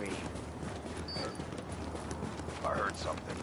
free. I heard something.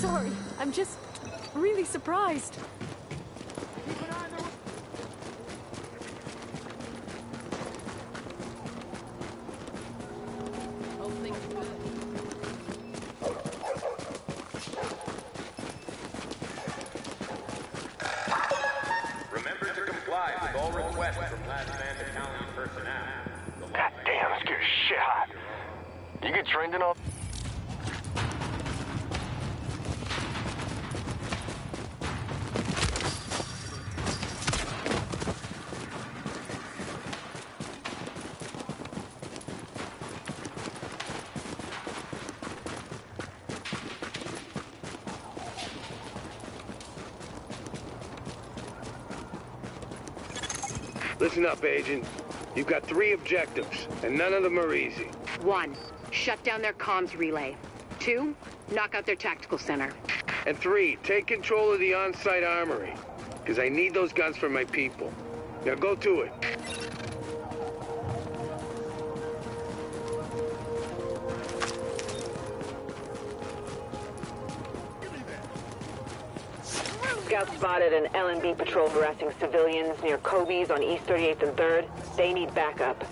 Sorry, I'm just really surprised. Remember to comply with all requests from last man battalion personnel. The God damn, this gear's shit hot. You get trained in all... Listen up, Agent. You've got three objectives, and none of them are easy. One, shut down their comms relay. Two, knock out their tactical center. And three, take control of the on-site armory. Because I need those guns for my people. Now go to it. Spotted an LMB patrol harassing civilians near Kobe's on East 38th and 3rd. They need backup.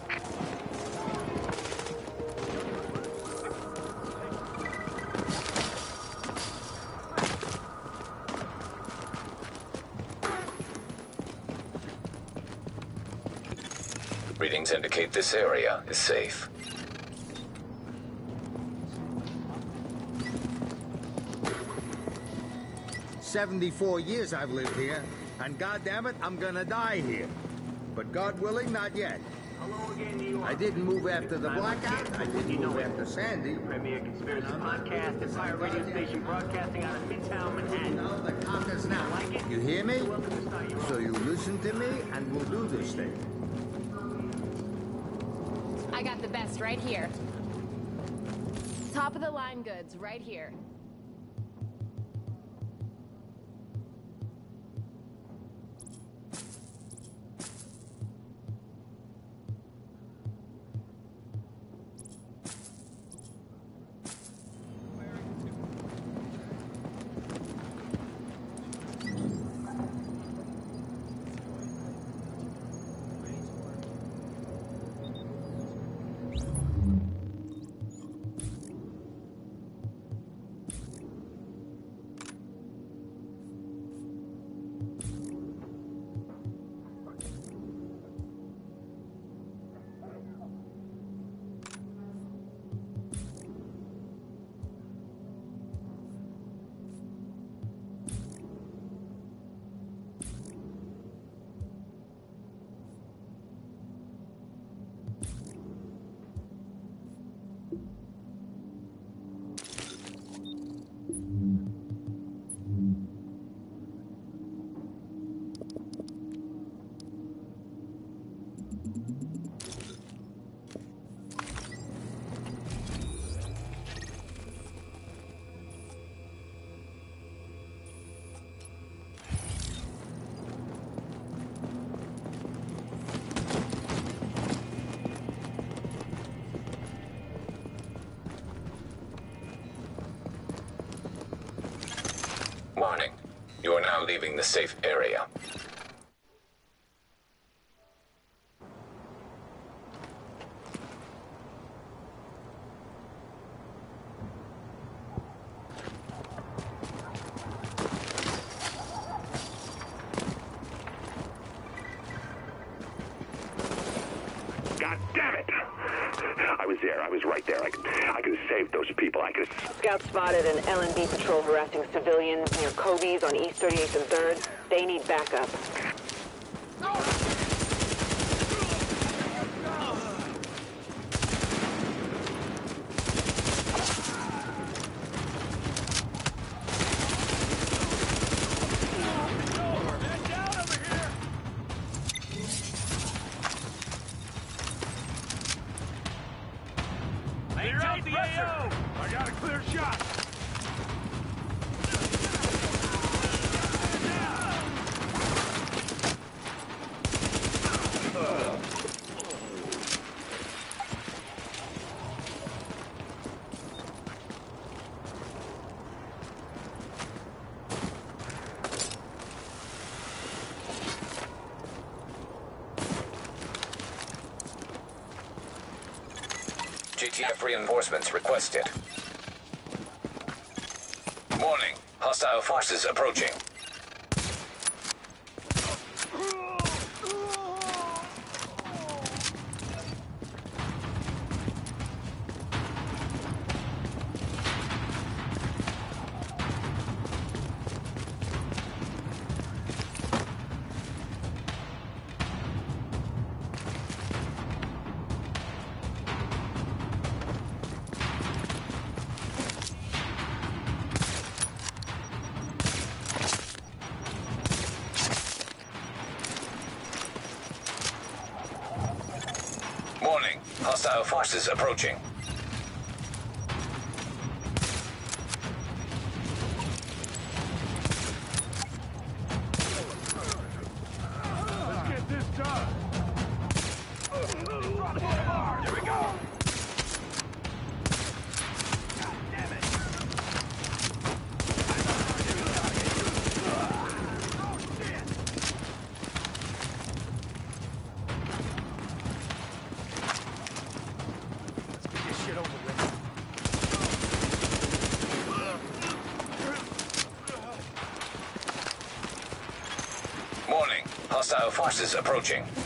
Readings indicate this area is safe. Seventy-four years I've lived here, and goddamn it, I'm gonna die here. But God willing, not yet. Hello again, New York. I didn't move after the blackout. I didn't You know move it. after Sandy. Premier Conspiracy I'm Podcast, doing Empire this Radio goddamn Station broadcasting out of Midtown Manhattan. Now the cock is now. Like it? You hear me? You're welcome to start your So you listen to me, and we'll do this thing. I got the best right here. Top of the line goods right here. leaving the safe area. God damn it! I was there. I was right there. I could, I could have those people. I could. Scout spotted an LMB patrol 38th and 3rd, they need backup. Reinforcements requested. Warning. Hostile forces approaching. forces approaching. forces approaching.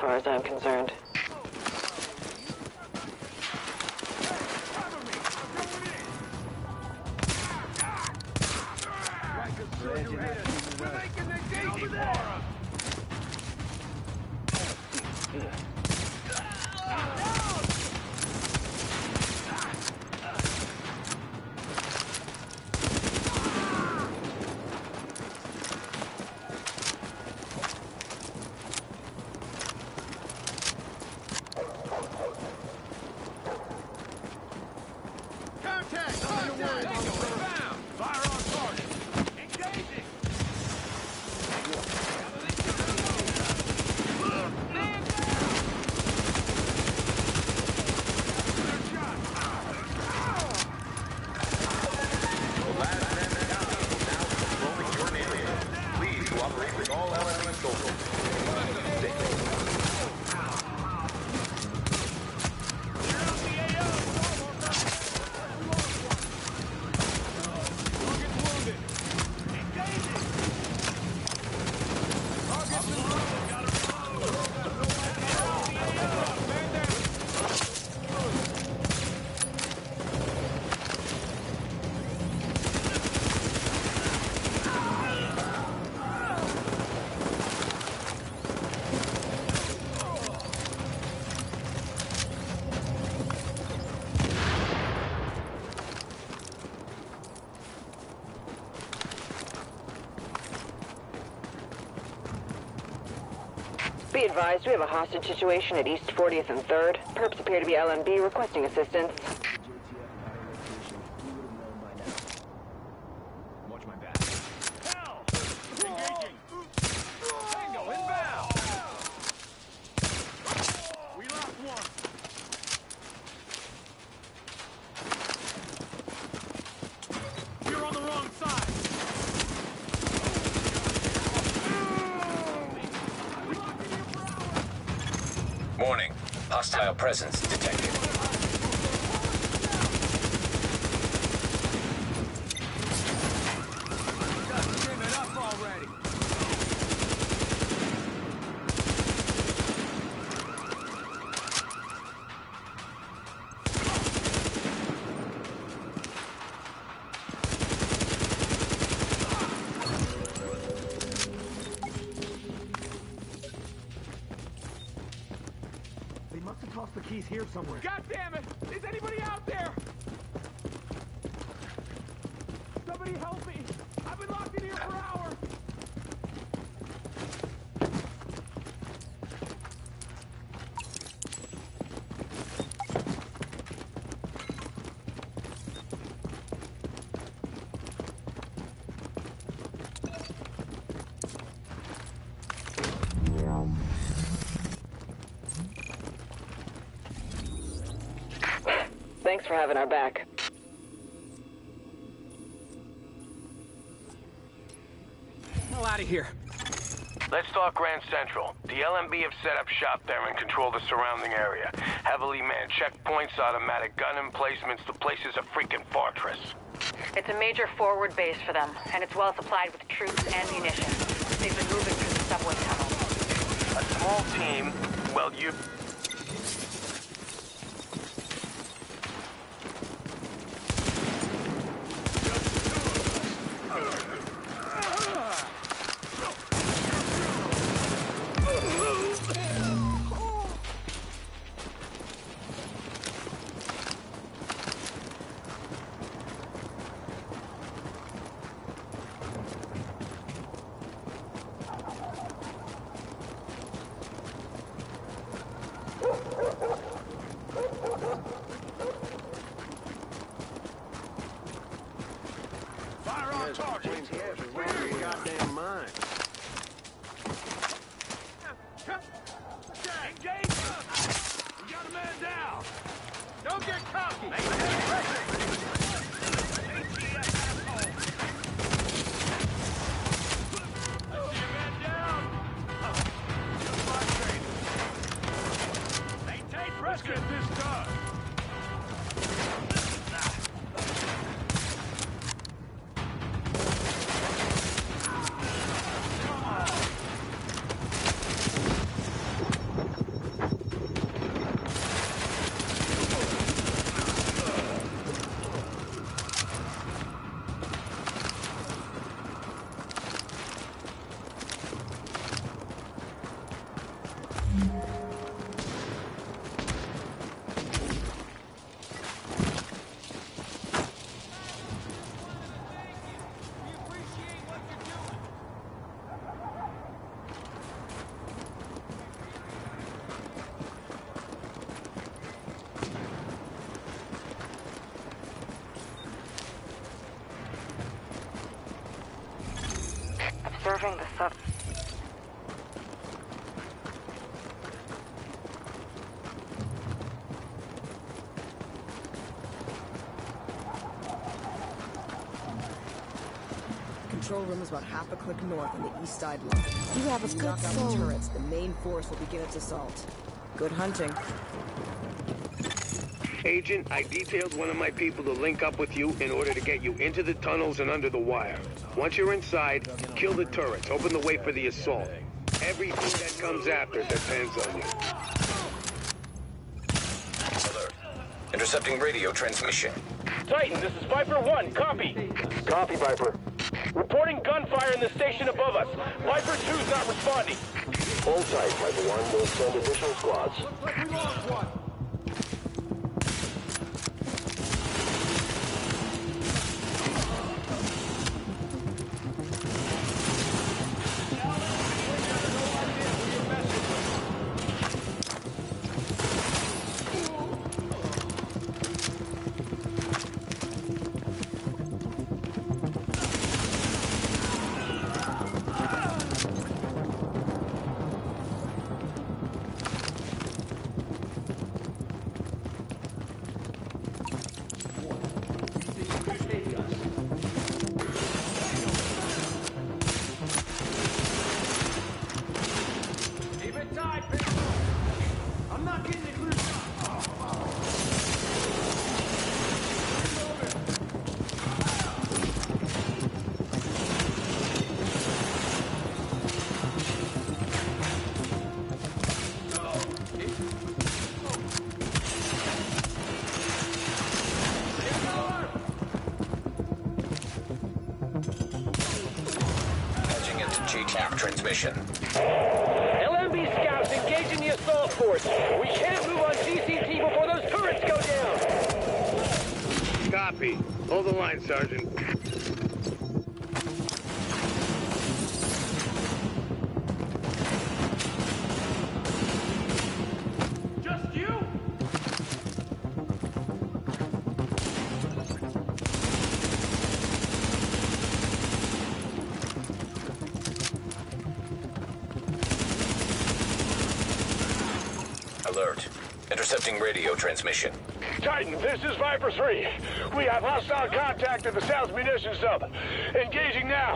far as I'm concerned. Advised, we have a hostage situation at East 40th and 3rd. Perps appear to be LMB requesting assistance. Watch my back. Hell! Engaging! Tango inbound! We lost one! You're on the wrong side! Warning. Hostile presence detected. Give it up already! They must have tossed the keys here somewhere. God damn it! Is anybody out there? Somebody help me! I've been locked in here for hours! Thanks for having our back. Hell out of here. Let's talk Grand Central. The LMB have set up shop there and control the surrounding area. Heavily manned checkpoints, automatic gun emplacements. The place is a freaking fortress. It's a major forward base for them, and it's well supplied with troops and munitions. They've been moving through the subway tunnels. A small team, well, you... Observing the sub... Control room is about half a click north on the east side line. You have a good knock out the turrets, the main force will begin its assault. Good hunting. Agent, I detailed one of my people to link up with you in order to get you into the tunnels and under the wire. Once you're inside, kill the turrets, open the way for the assault. Everything that comes after depends on you. Alert. Intercepting radio transmission. Titan, this is Viper 1, copy. Copy, Viper. Reporting gunfire in the station above us. Viper 2's not responding. Hold tight, Viper 1. We'll send additional squads. transmission. Titan, this is Viper 3. We have hostile contact at the South Munition Sub. Engaging now.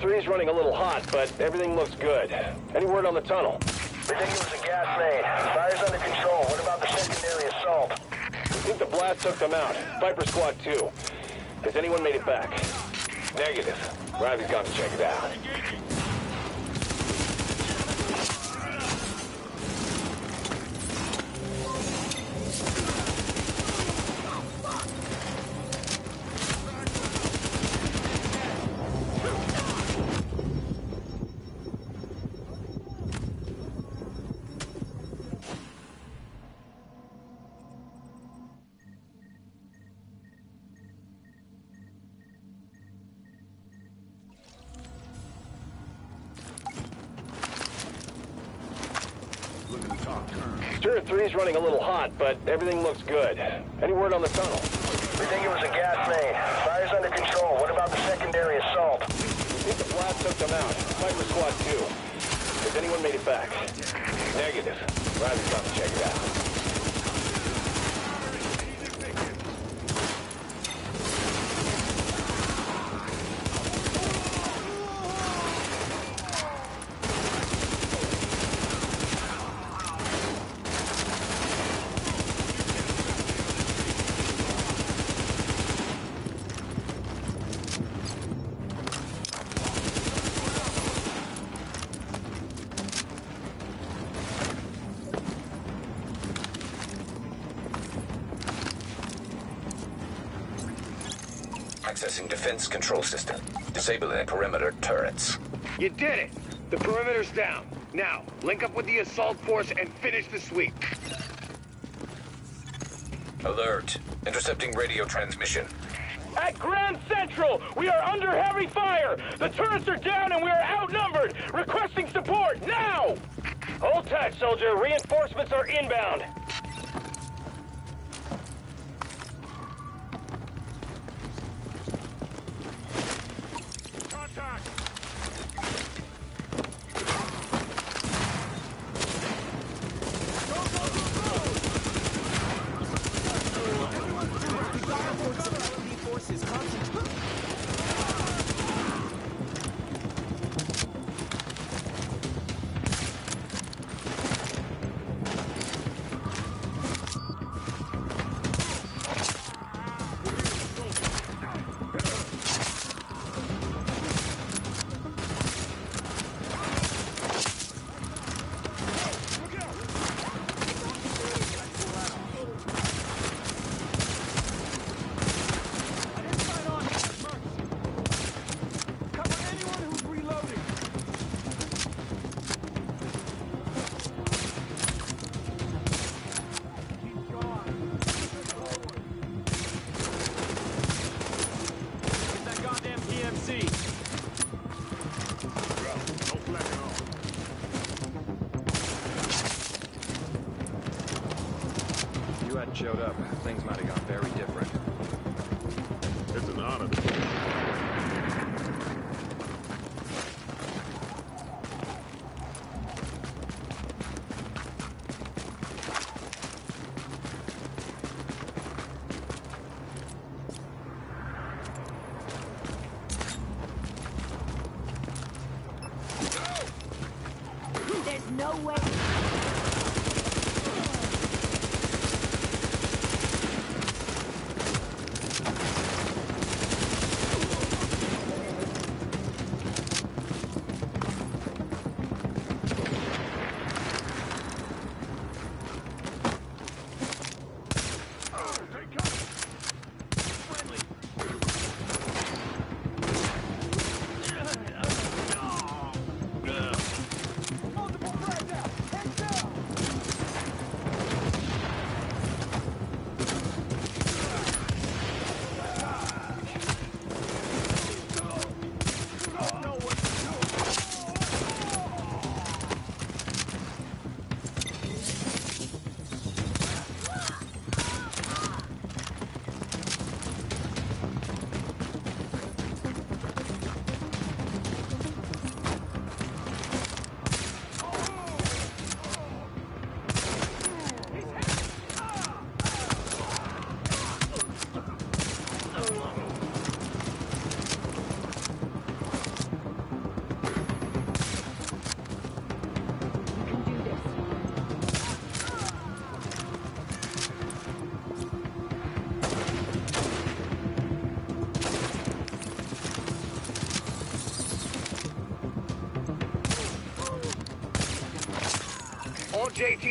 three's running a little hot, but everything looks good. Any word on the tunnel? Ridiculous a gas main. Fire's under control. What about the secondary assault? I think the blast took them out. Viper Squad 2. Has anyone made it back? Negative. Ravi's got to check it out. Accessing defense control system. Disabling perimeter turrets. You did it! The perimeter's down. Now, link up with the assault force and finish the sweep. Alert. Intercepting radio transmission. At Grand Central, we are under heavy fire. The turrets are down and we are outnumbered. Requesting support now. Hold tight, soldier. Reinforcements are inbound.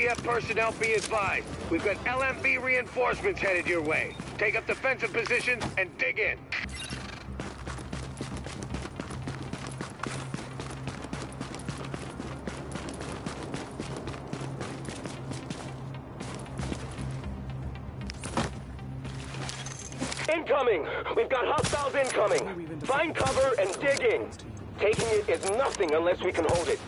JTF personnel be advised. We've got LMB reinforcements headed your way. Take up defensive positions and dig in. Incoming! We've got hostiles incoming. Find cover and dig in. Taking it is nothing unless we can hold it.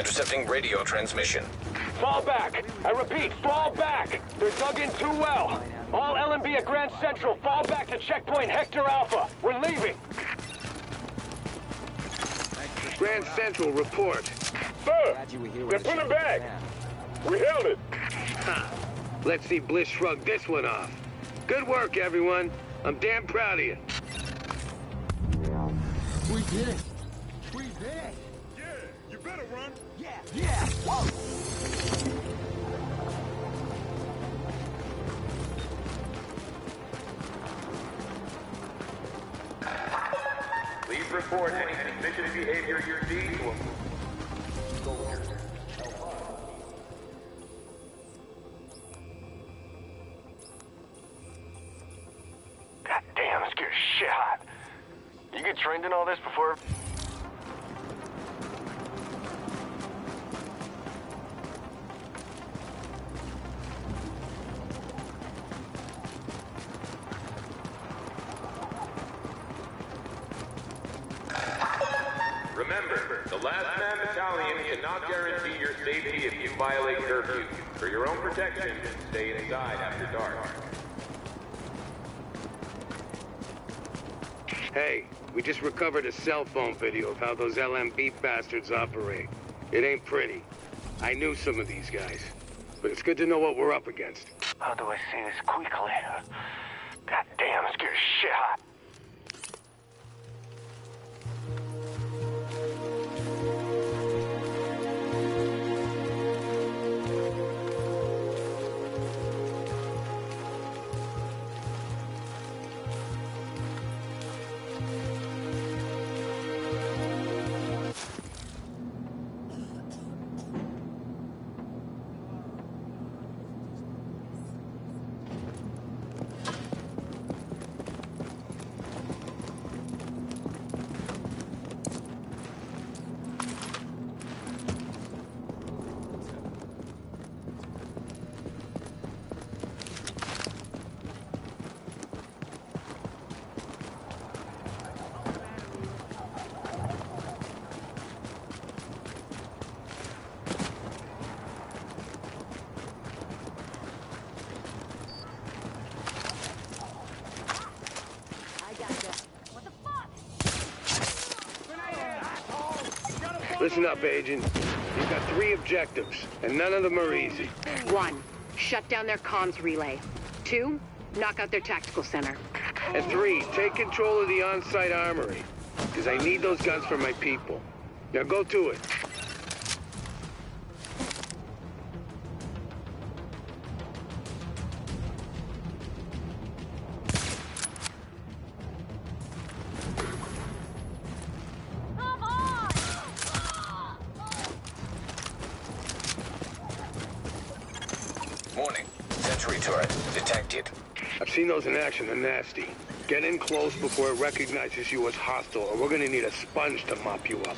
Intercepting radio transmission. Fall back! I repeat, fall back! They're dug in too well! All LMB at Grand Central, fall back to checkpoint Hector Alpha! We're leaving! Grand Central, report. Sir! They're pulling back! We held it! Ha! Let's see Bliss shrug this one off. Good work, everyone. I'm damn proud of you. We did it. A cell phone video of how those LMB bastards operate. It ain't pretty. I knew some of these guys. But it's good to know what we're up against. How do I say this quickly? God damn, this gear's shit hot. Listen up, Agent. You've got three objectives, and none of them are easy. One, shut down their comms relay. Two, knock out their tactical center. And three, take control of the on-site armory. Because I need those guns for my people. Now go to it. In. They're nasty. Get in close before it recognizes you as hostile, or we're gonna need a sponge to mop you up.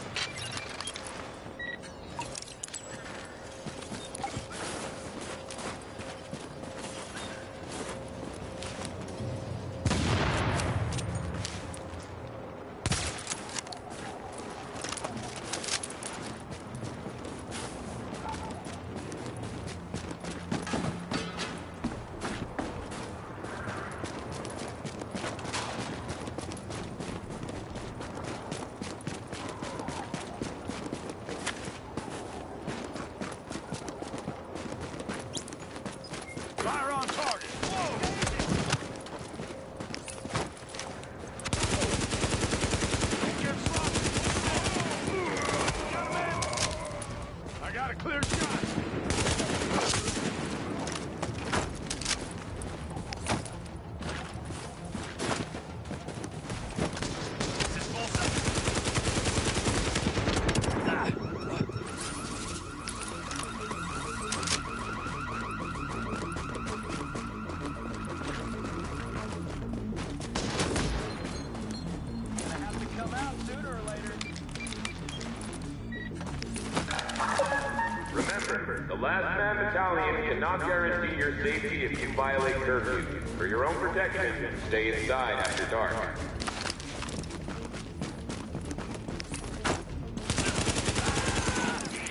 violate curfew. For your own protection, stay inside after dark.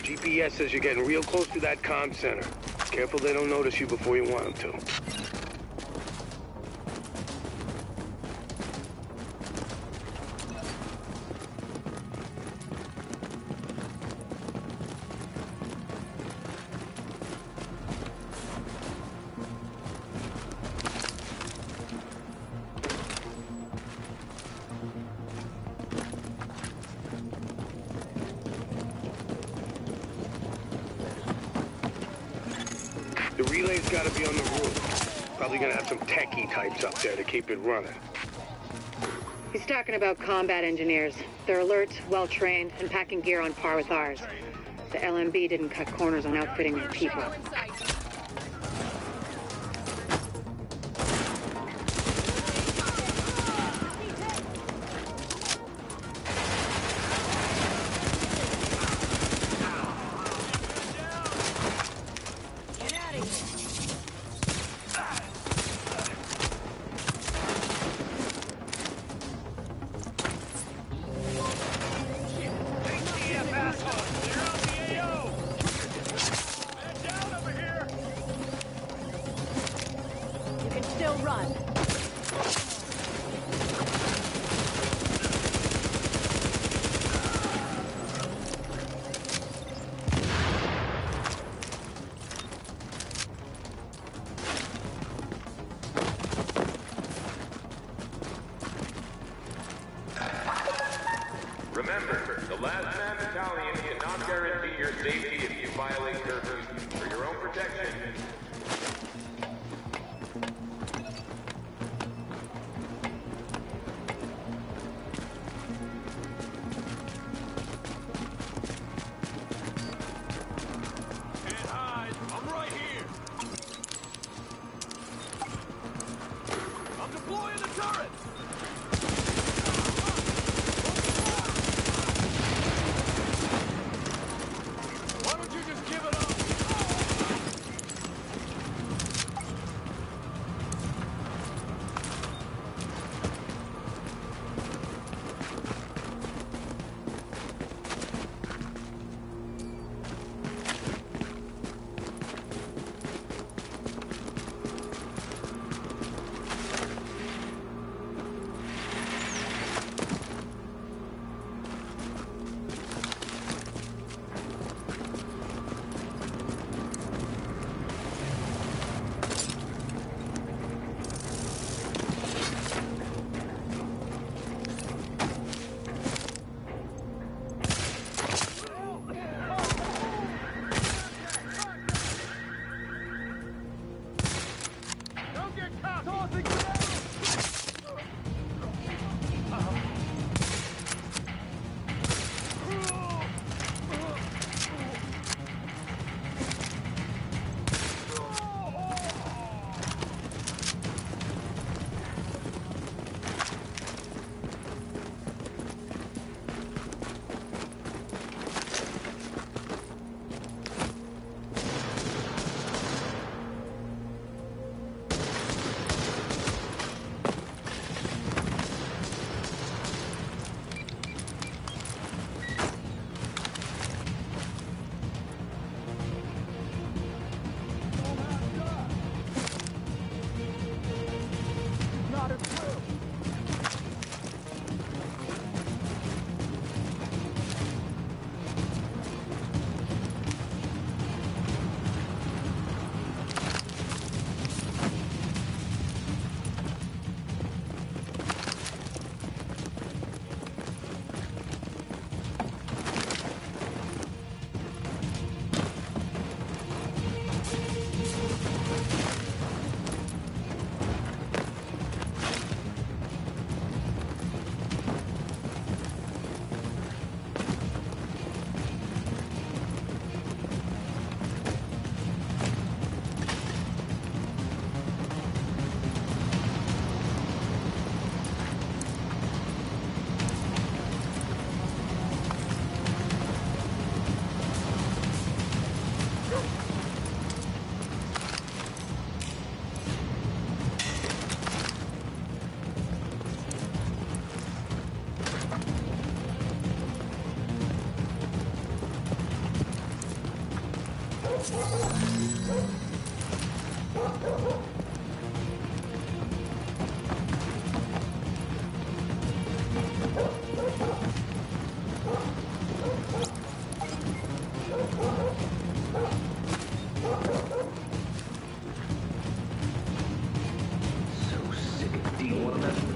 GPS says you're getting real close to that com center. Careful they don't notice you before you want them to. keep it running. He's talking about combat engineers. They're alert, well-trained, and packing gear on par with ours. The LMB didn't cut corners on outfitting their people.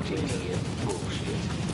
这些故事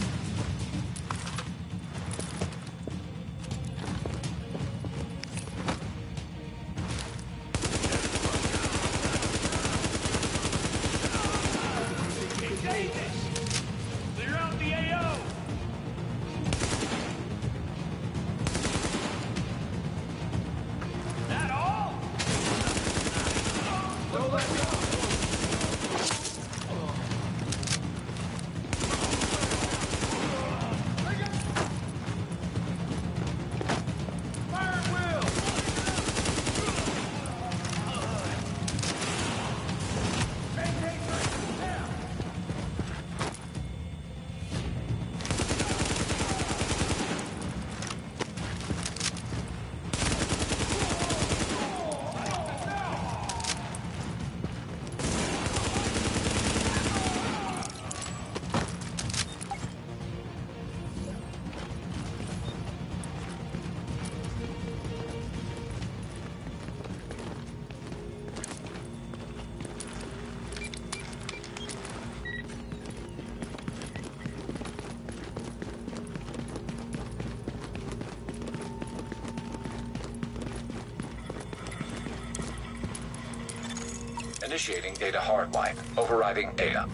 Initiating data hardline. Overriding data.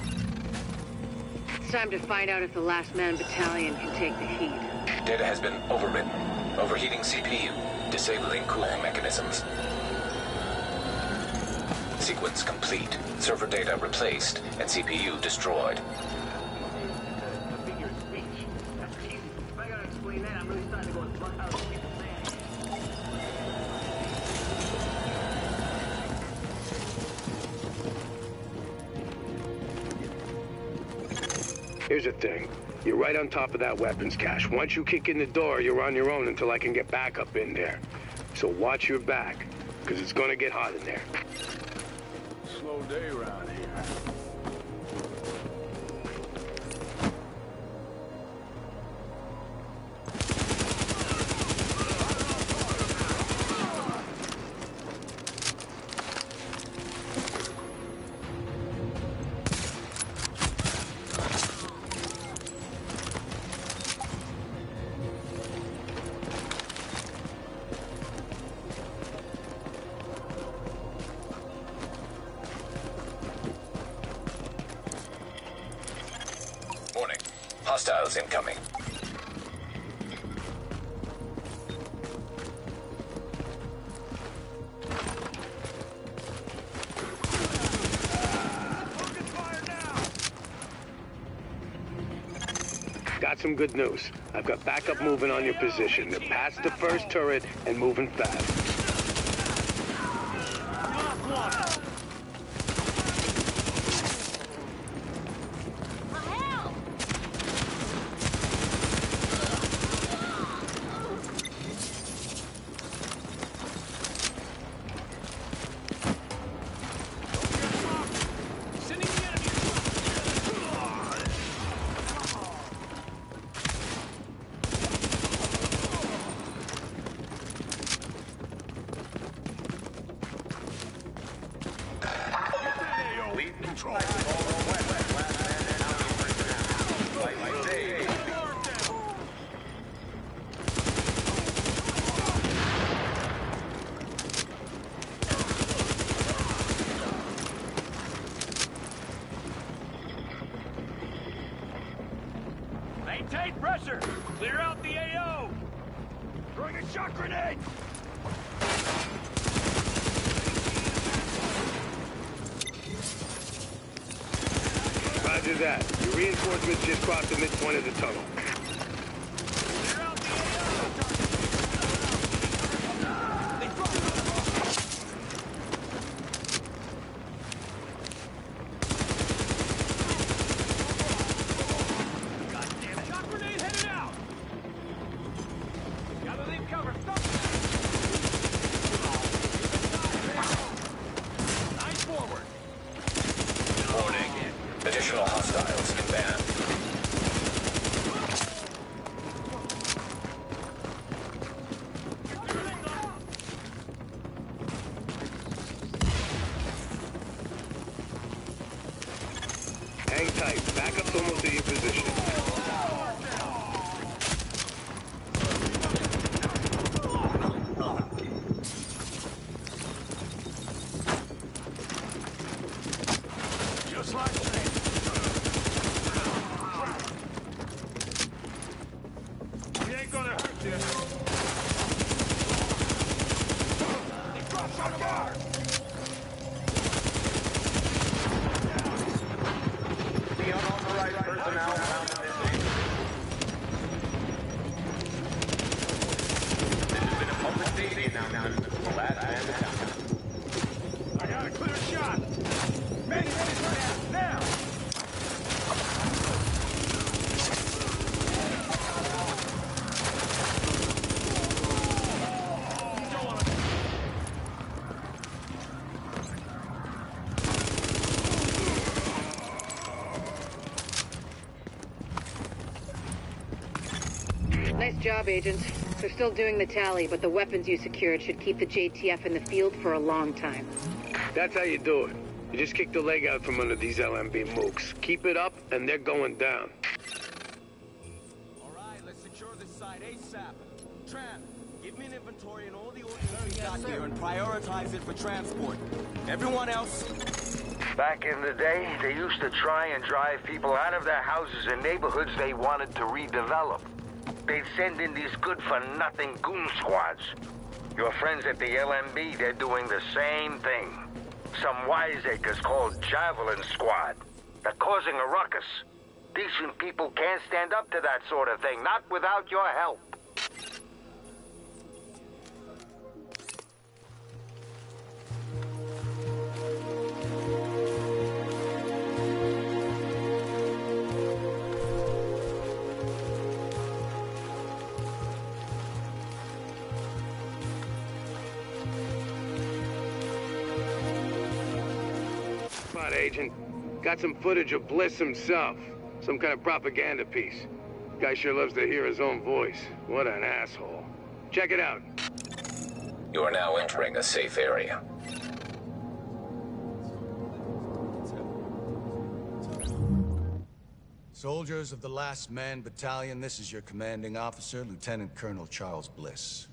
It's time to find out if the Last Man Battalion can take the heat. Data has been overwritten. Overheating CPU. Disabling cooling mechanisms. Sequence complete. Server data replaced and CPU destroyed. Right on top of that weapons cache. Once you kick in the door, you're on your own until I can get back up in there. So watch your back, because it's gonna get hot in there. Good news. I've got backup moving on your position. They're past the first turret and moving fast. Lead control. Maintain pressure. Clear out the AO. Throwing a shock grenade. Roger that. Your reinforcements just crossed the midpoint of the tunnel. Job, Agent. They're still doing the tally, but the weapons you secured should keep the JTF in the field for a long time. That's how you do it. You just kick the leg out from under these LMB mooks. Keep it up, and they're going down. All right, let's secure this site ASAP. Tramp, give me an inventory and all the ordnance we got here and prioritize it for transport. Everyone else, Back in the day, they used to try and drive people out of their houses and neighborhoods they wanted to redevelop. They'd send in these good-for-nothing goon squads. Your friends at the LMB, they're doing the same thing. Some wiseacres called Javelin Squad. They're causing a ruckus. Decent people can't stand up to that sort of thing, not without your help. Spot agent. Got some footage of Bliss himself. Some kind of propaganda piece. Guy sure loves to hear his own voice. What an asshole. Check it out. You are now entering a safe area. Soldiers of the Last Man Battalion, this is your commanding officer, Lieutenant Colonel Charles Bliss.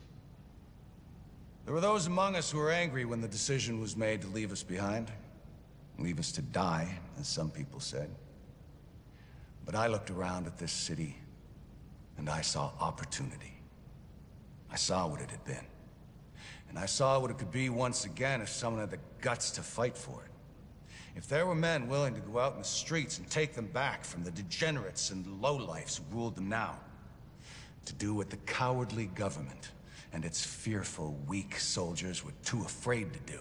There were those among us who were angry when the decision was made to leave us behind. Leave us to die, as some people said. But I looked around at this city, and I saw opportunity. I saw what it had been. And I saw what it could be once again if someone had the guts to fight for it. If there were men willing to go out in the streets and take them back from the degenerates and lowlifes who ruled them now, to do what the cowardly government and its fearful, weak soldiers were too afraid to do,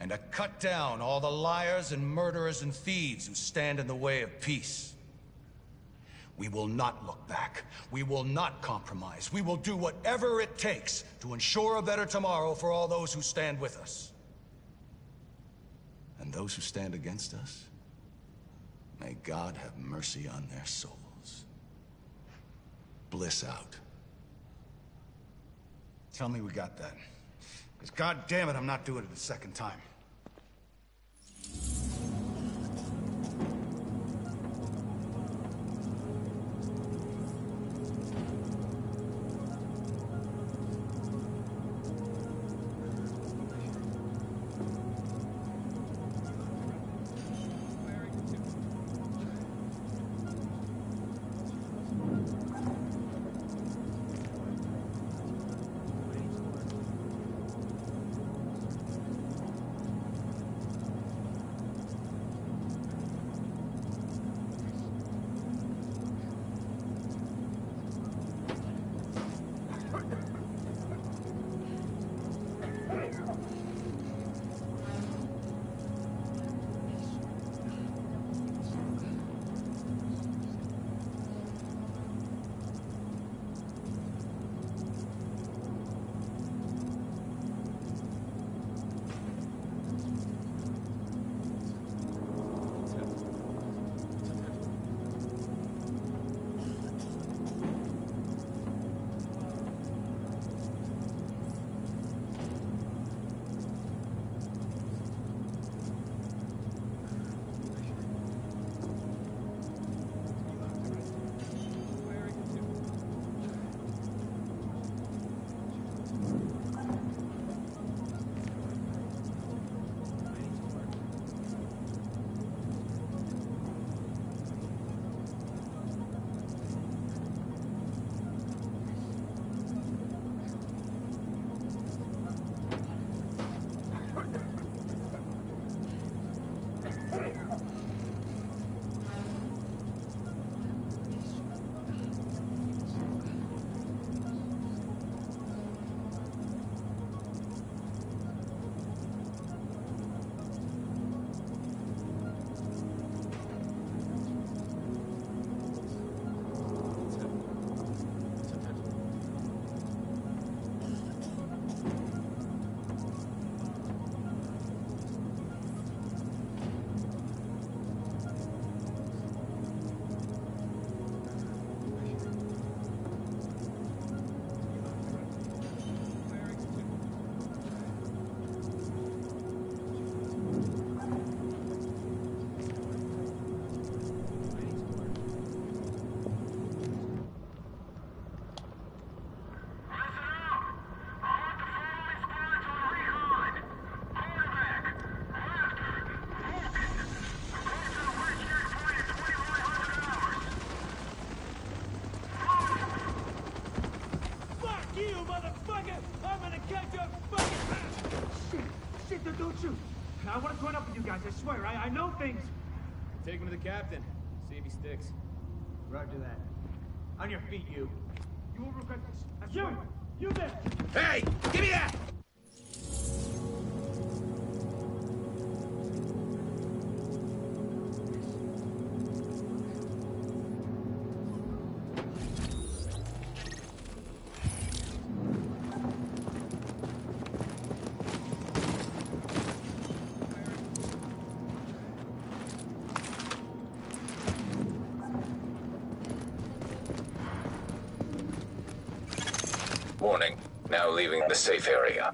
and to cut down all the liars and murderers and thieves who stand in the way of peace. We will not look back. We will not compromise. We will do whatever it takes to ensure a better tomorrow for all those who stand with us. And those who stand against us, may God have mercy on their souls. Bliss out. Tell me we got that. God damn it, I'm not doing it a second time. swear, I, I know things. Take him to the captain. See if he sticks. Roger that. On your feet, you. You will regret this. I swear. You, you there. Hey, give me that! safe area.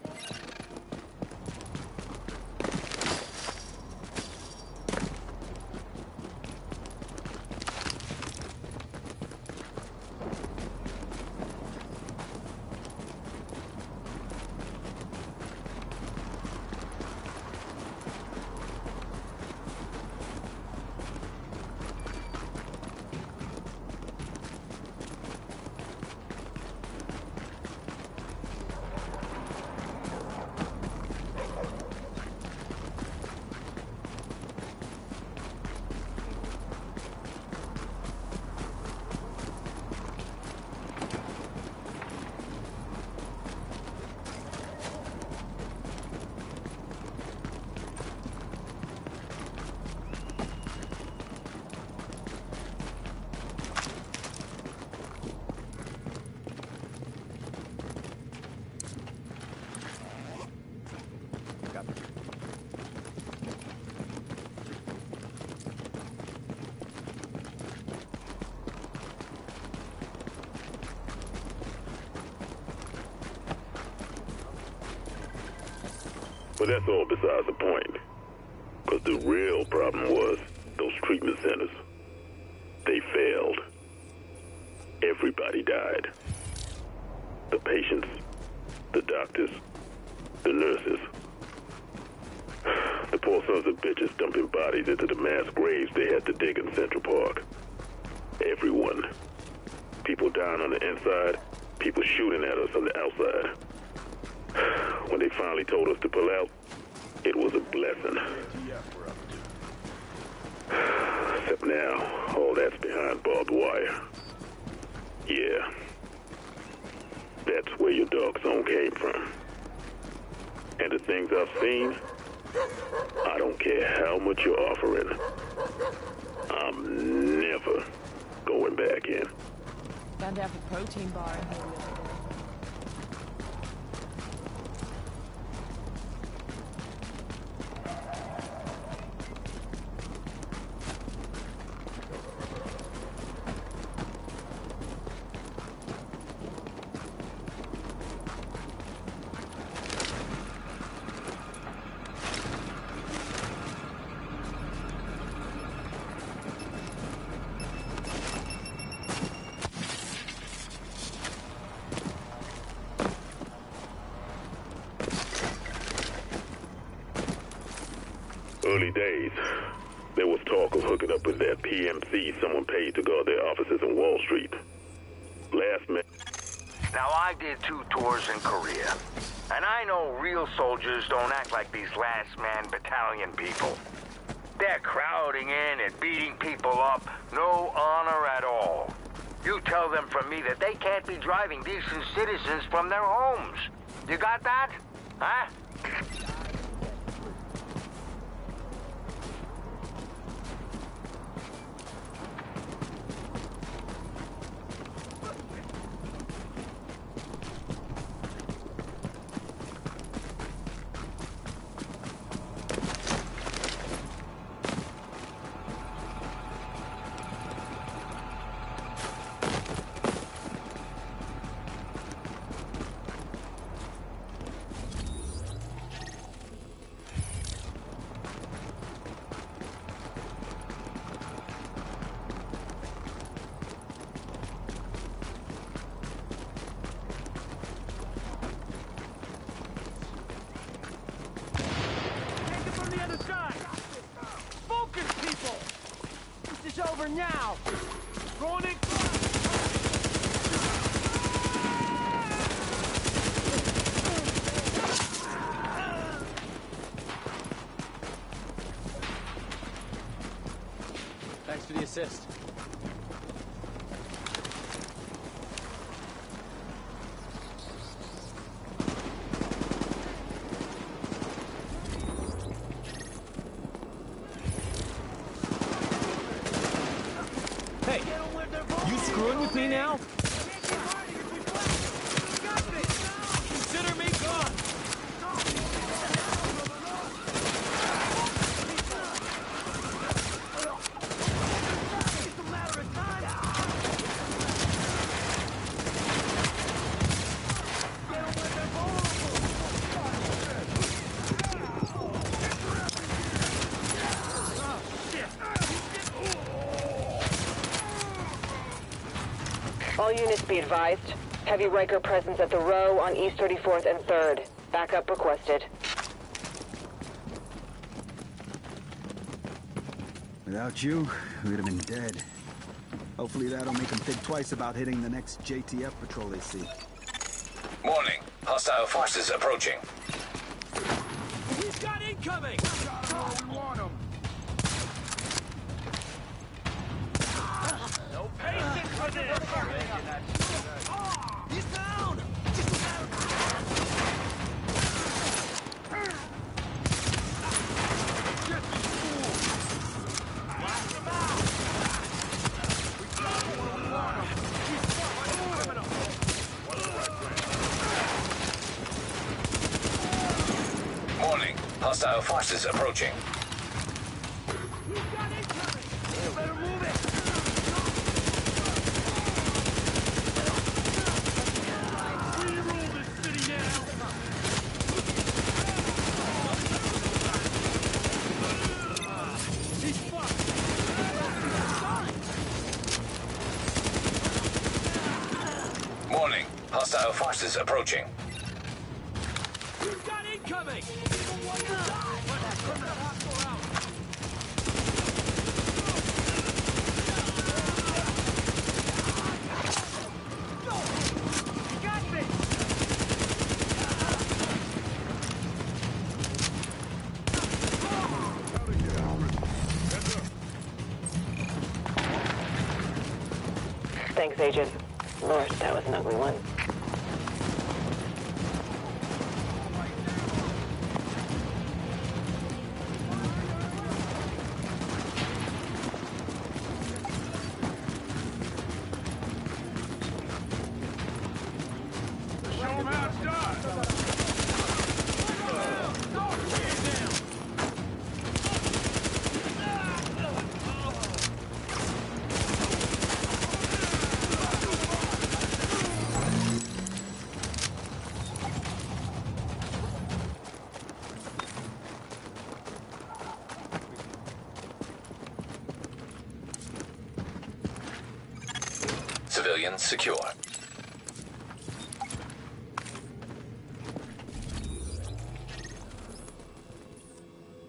besides the point. but the real problem was those treatment centers. things I've seen, I don't care how much you're offering. I'm never going back in. Found out the protein bar in here. You got that? Huh? All units be advised. Heavy Riker presence at the row on East 34th and 3rd. Backup requested. Without you, we'd have been dead. Hopefully that'll make them think twice about hitting the next JTF patrol they see. Warning. Hostile forces approaching. He's got incoming! we want him. No patience for this! He's down! Warning. Hostile forces approaching. Warning. Hostile forces approaching. He's got incoming! Thanks, Agent. Lord, that was an ugly one. Show him how it's done! Civilians secure.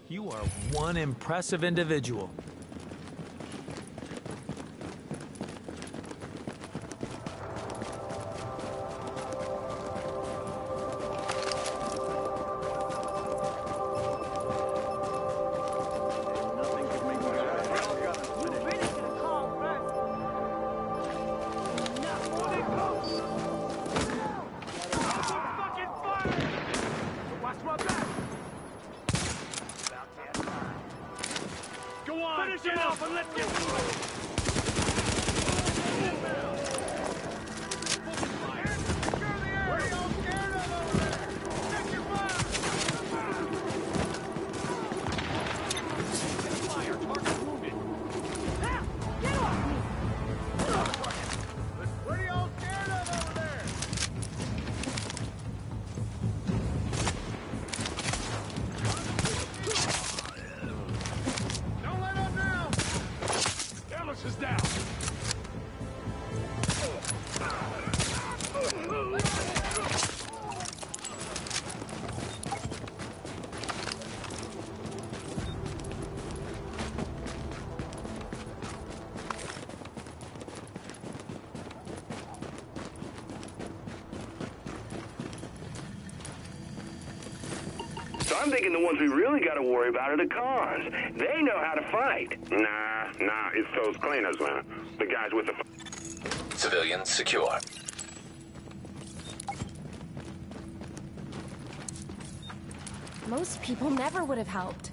You are one impressive individual. would have helped.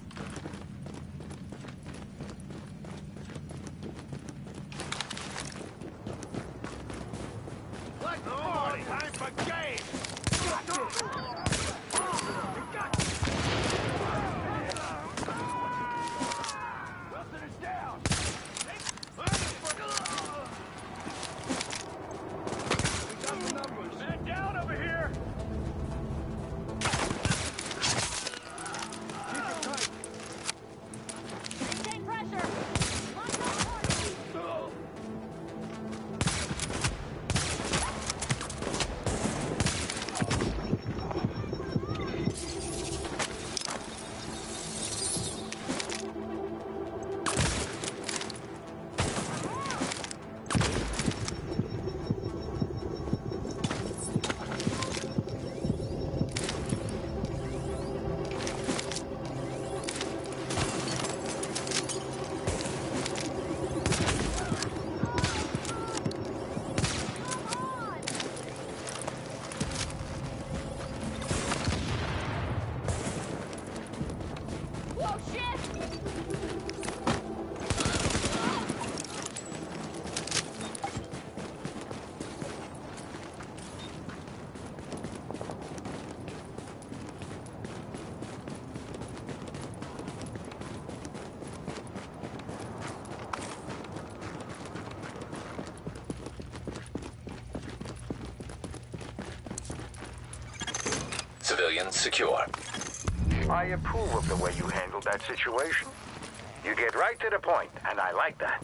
civilians secure. I approve of the way you handled that situation. You get right to the point, and I like that.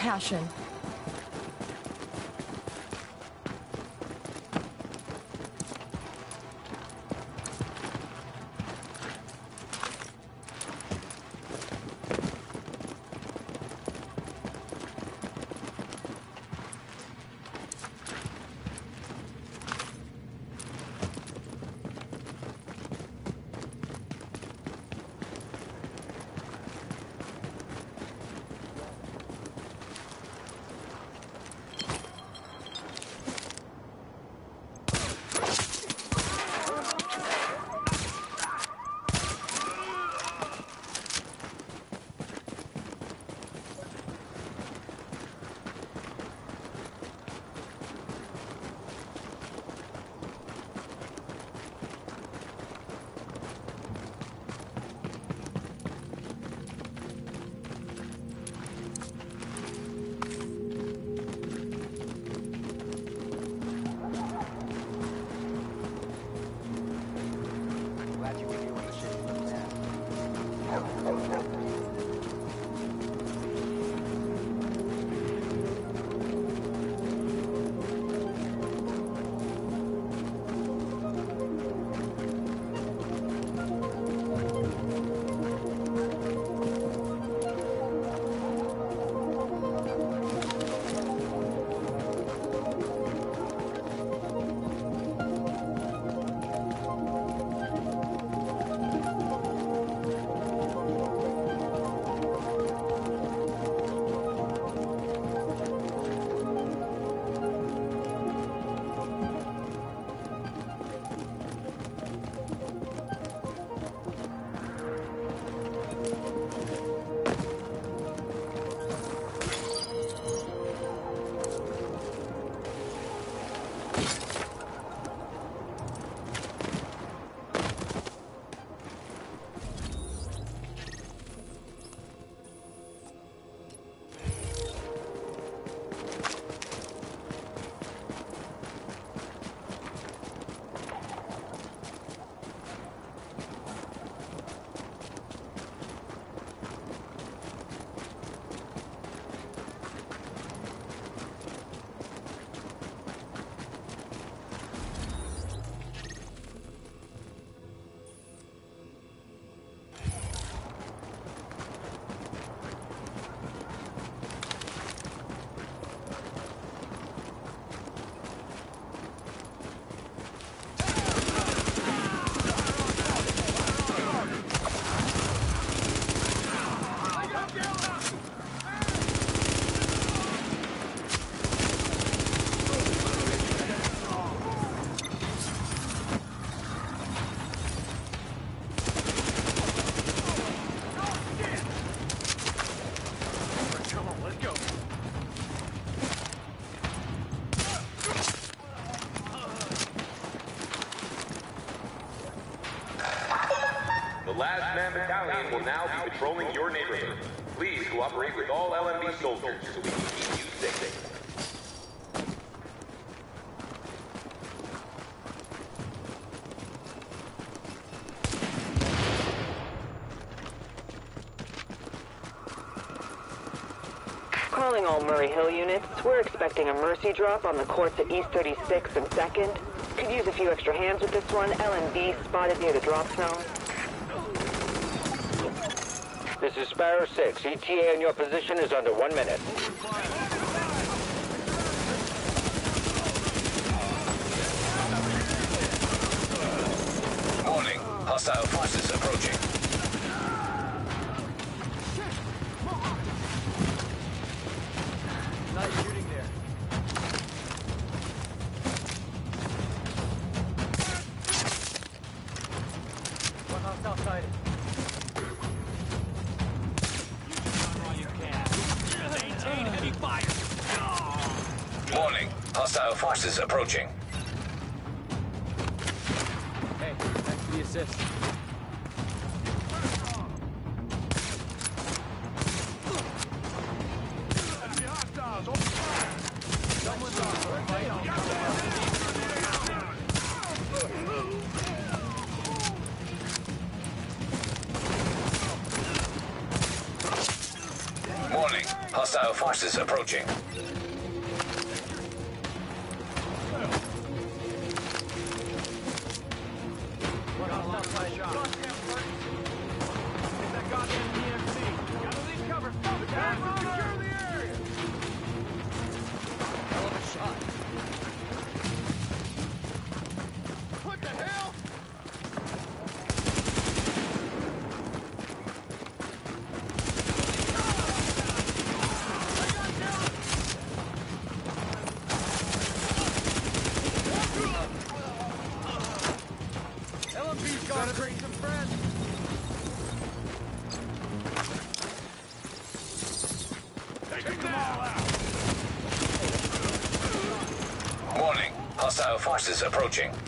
Passion. Battalion will now be patrolling your neighborhood. Please cooperate with all LMB soldiers so we can keep you safe. Calling all Murray Hill units. We're expecting a mercy drop on the courts at East 36 and 2nd. Could use a few extra hands with this one. LMB spotted near the drop zone. This is Sparrow 6. ETA on your position is under one minute. Approaching.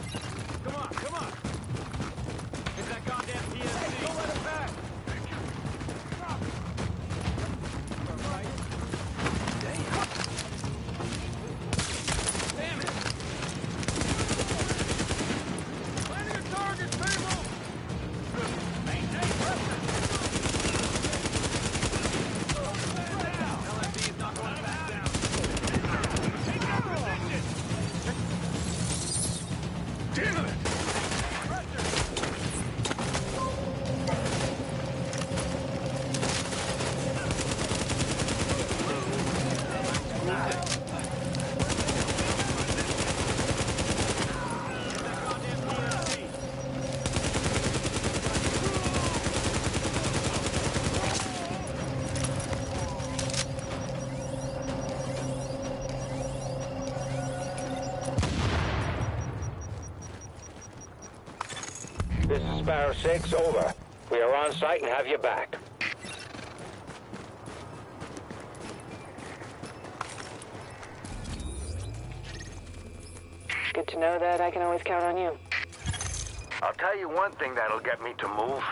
6. Over. We are on site and have your back. Good to know that I can always count on you. I'll tell you one thing that'll get me to move.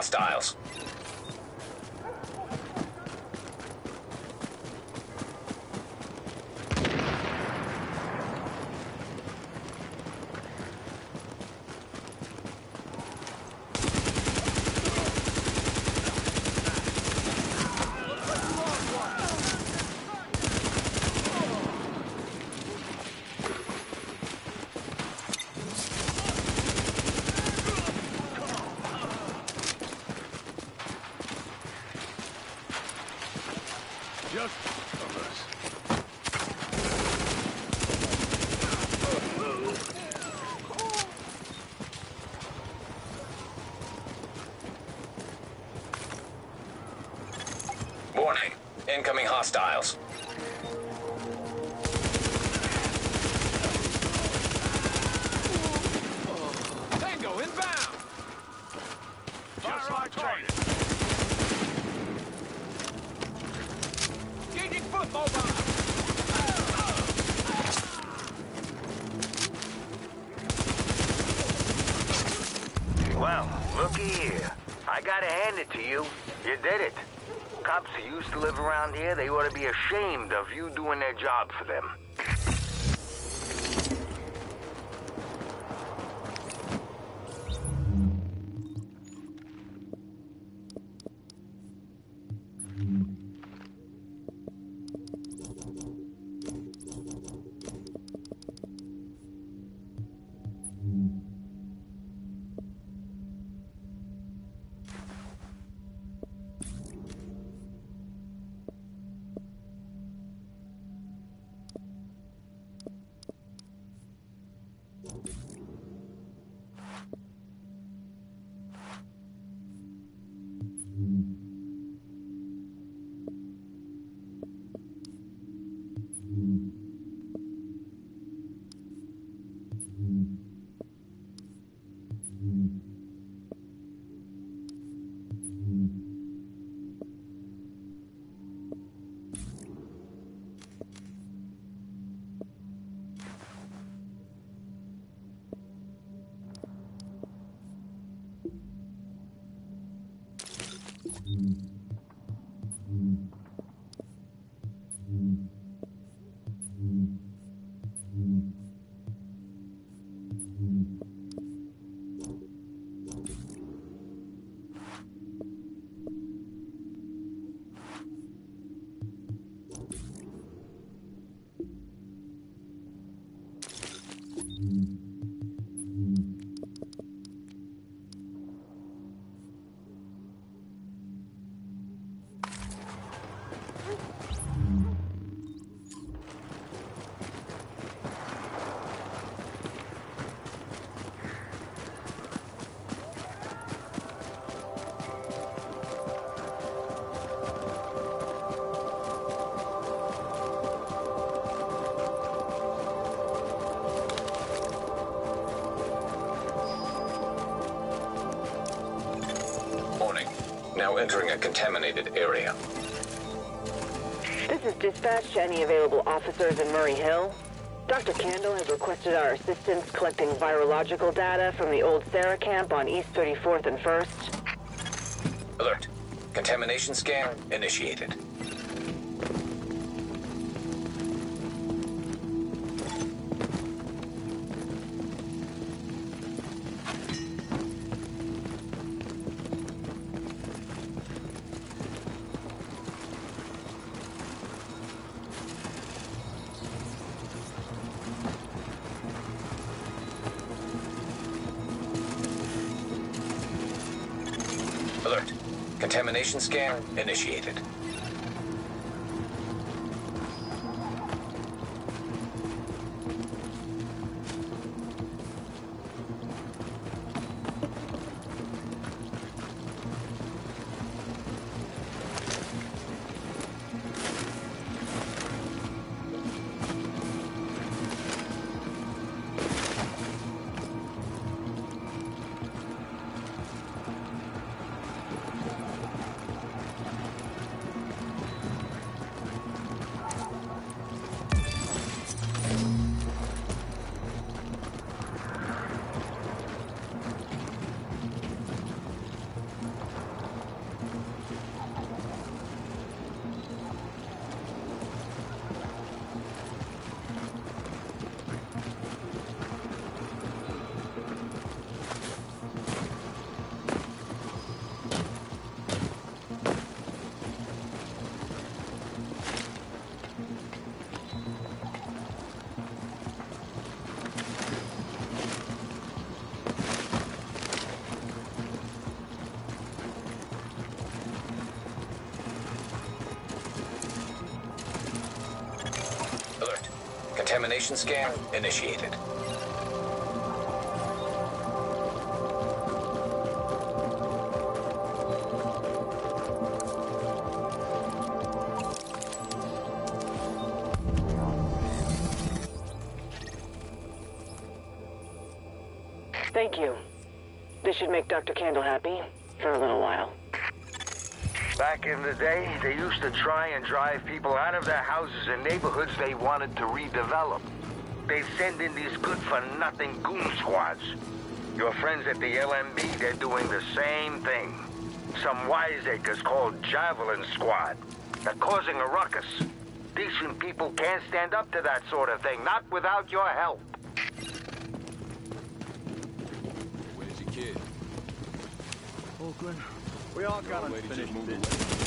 Hostiles. Now entering a contaminated area. This is dispatch to any available officers in Murray Hill. Dr. Kandel has requested our assistance collecting virological data from the old CERA camp on East 34th and 1st. Alert. Contamination scan initiated. Contamination scan initiated. Contamination scan initiated. Thank you. This should make Dr. Kandel happy for a little while. Back in the day, they used to try and drive people out of their houses and neighborhoods they wanted to redevelop. They'd send in these good-for-nothing goon squads. Your friends at the LMB, they're doing the same thing. Some wiseacres called Javelin Squad. They're causing a ruckus. Decent people can't stand up to that sort of thing, not without your help. Where's your kid? Oakland, we all got unfinished business.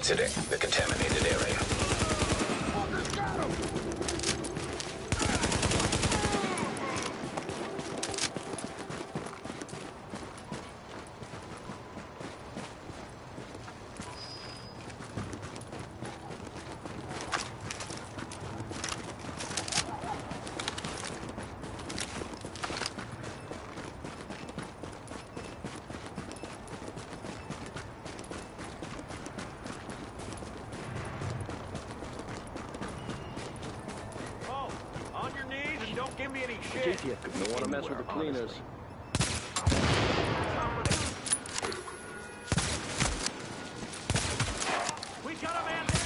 Exiting eh? the contaminated area. Oh, on your knees and don't give me any shit. JTF don't want to mess with the cleaners. We got a man down.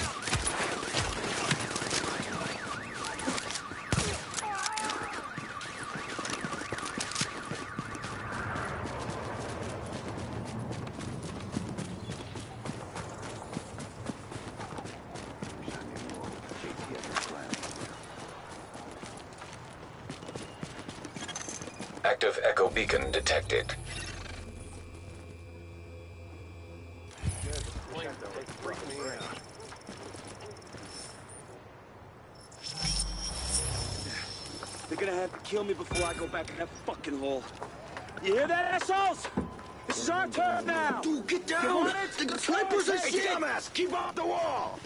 Active echo beacon detected. They're gonna have to kill me before I go back in that fucking hole. You hear that, assholes? This is our turn now! Dude, get You down! want it? The snipers are Hey, shit! dumbass! Keep off the wall!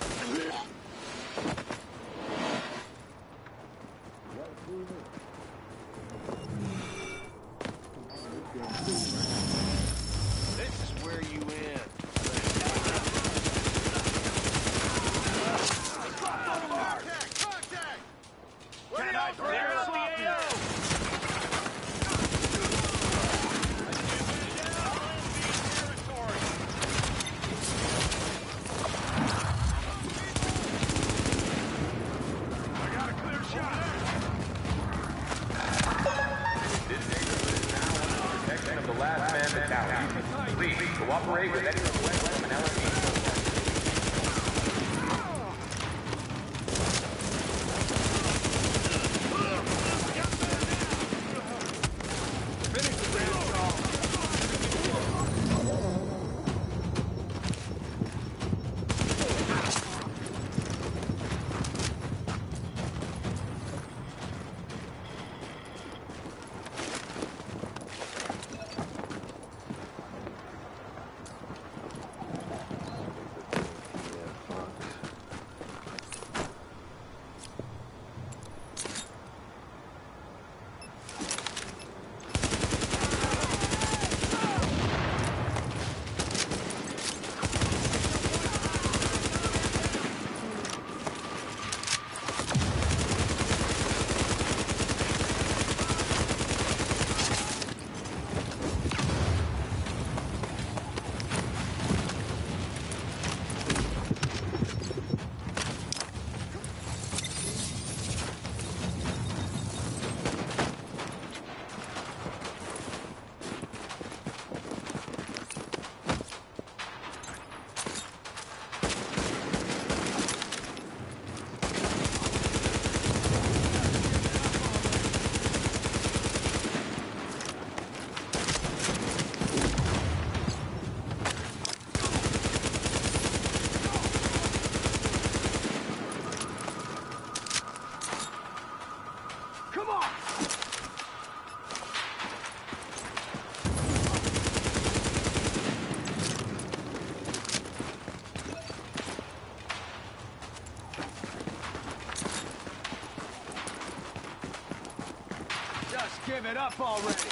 Up already!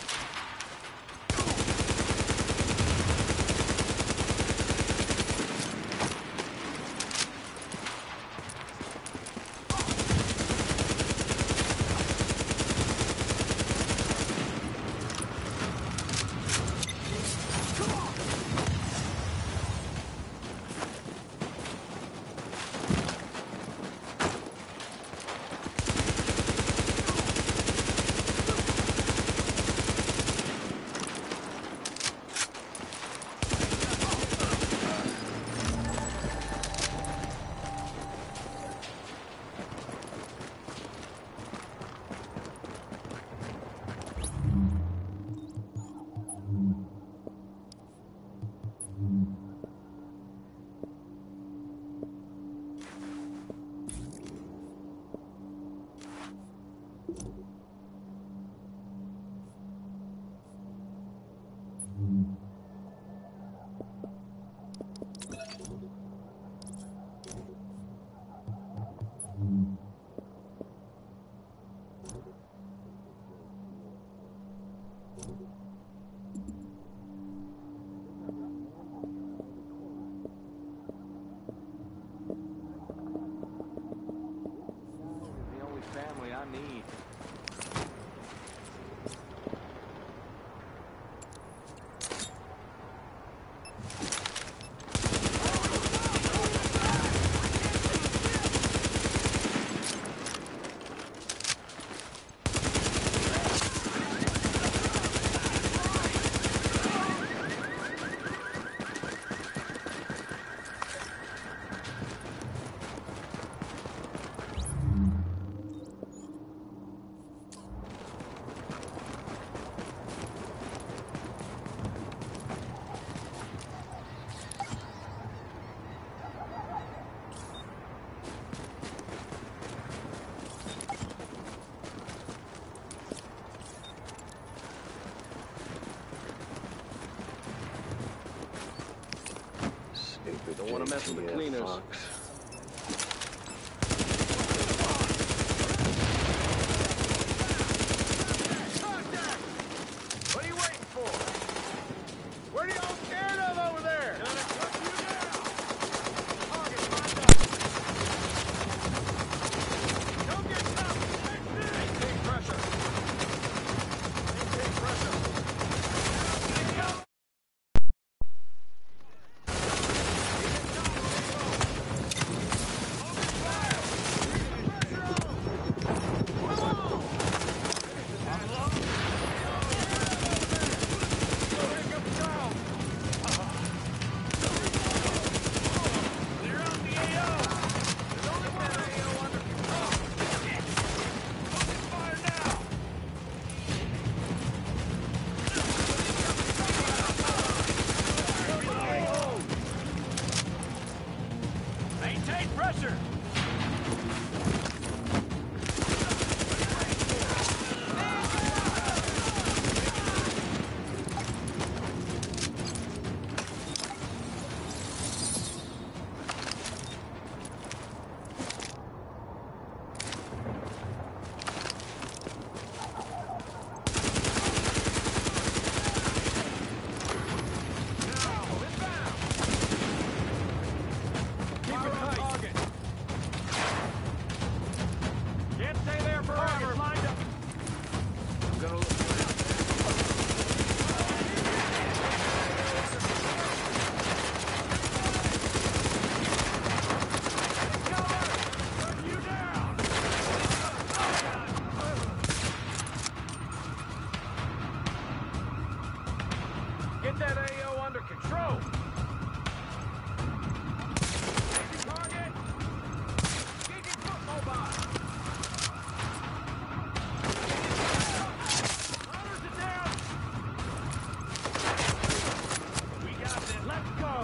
With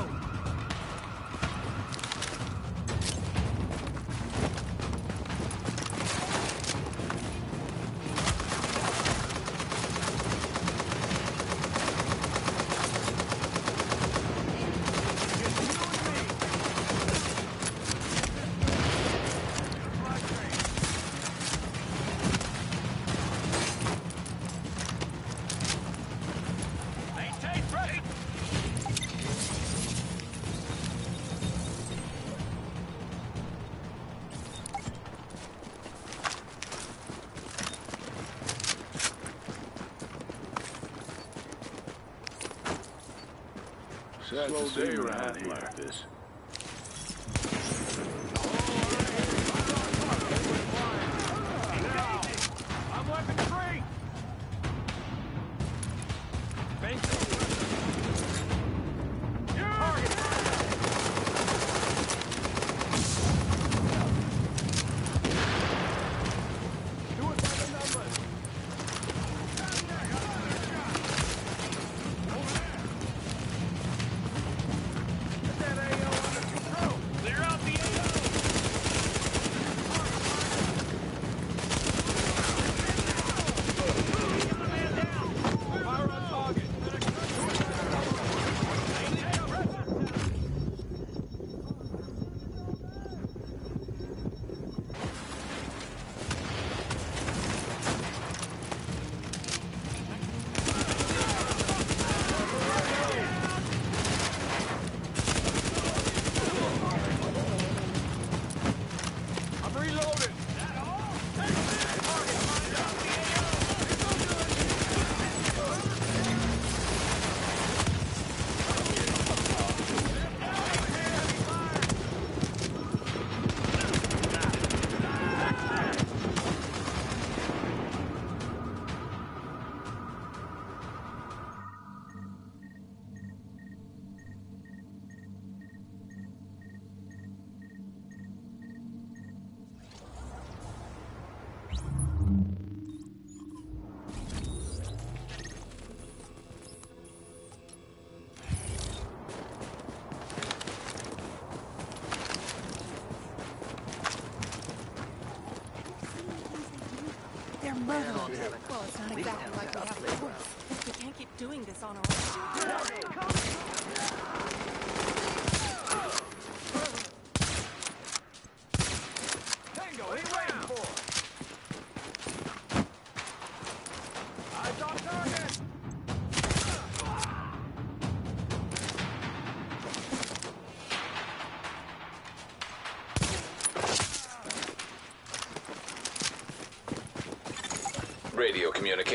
go! Sad to say you're a handler. This.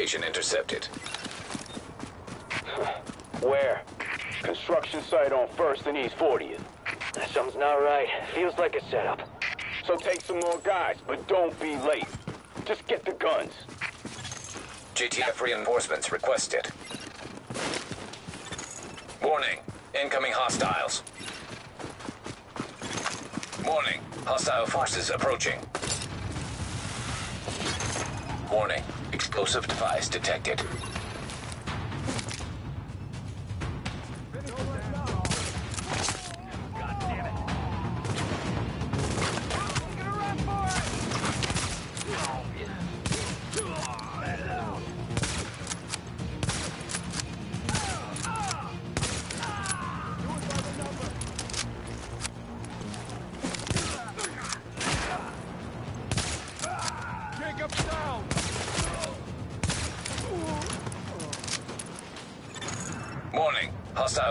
Communication intercepted. Where? Construction site on 1st and East 40th. Something's not right. Feels like a setup. So take some more guys, but don't be late. Just get the guns. JTF reinforcements requested. Warning. Incoming hostiles. Warning. Hostile forces approaching. Warning. Explosive device detected.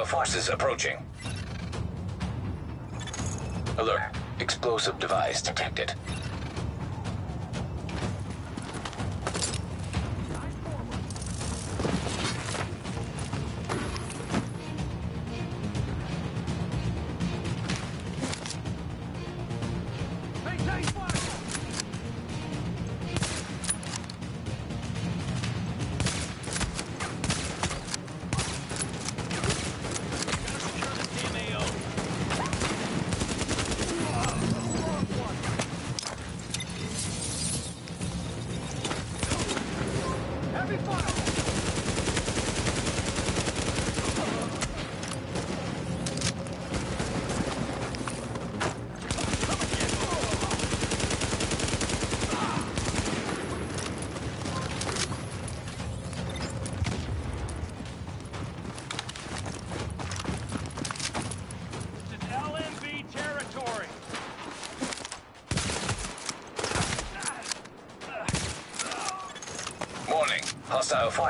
Forces approaching. Alert. Explosive device detected.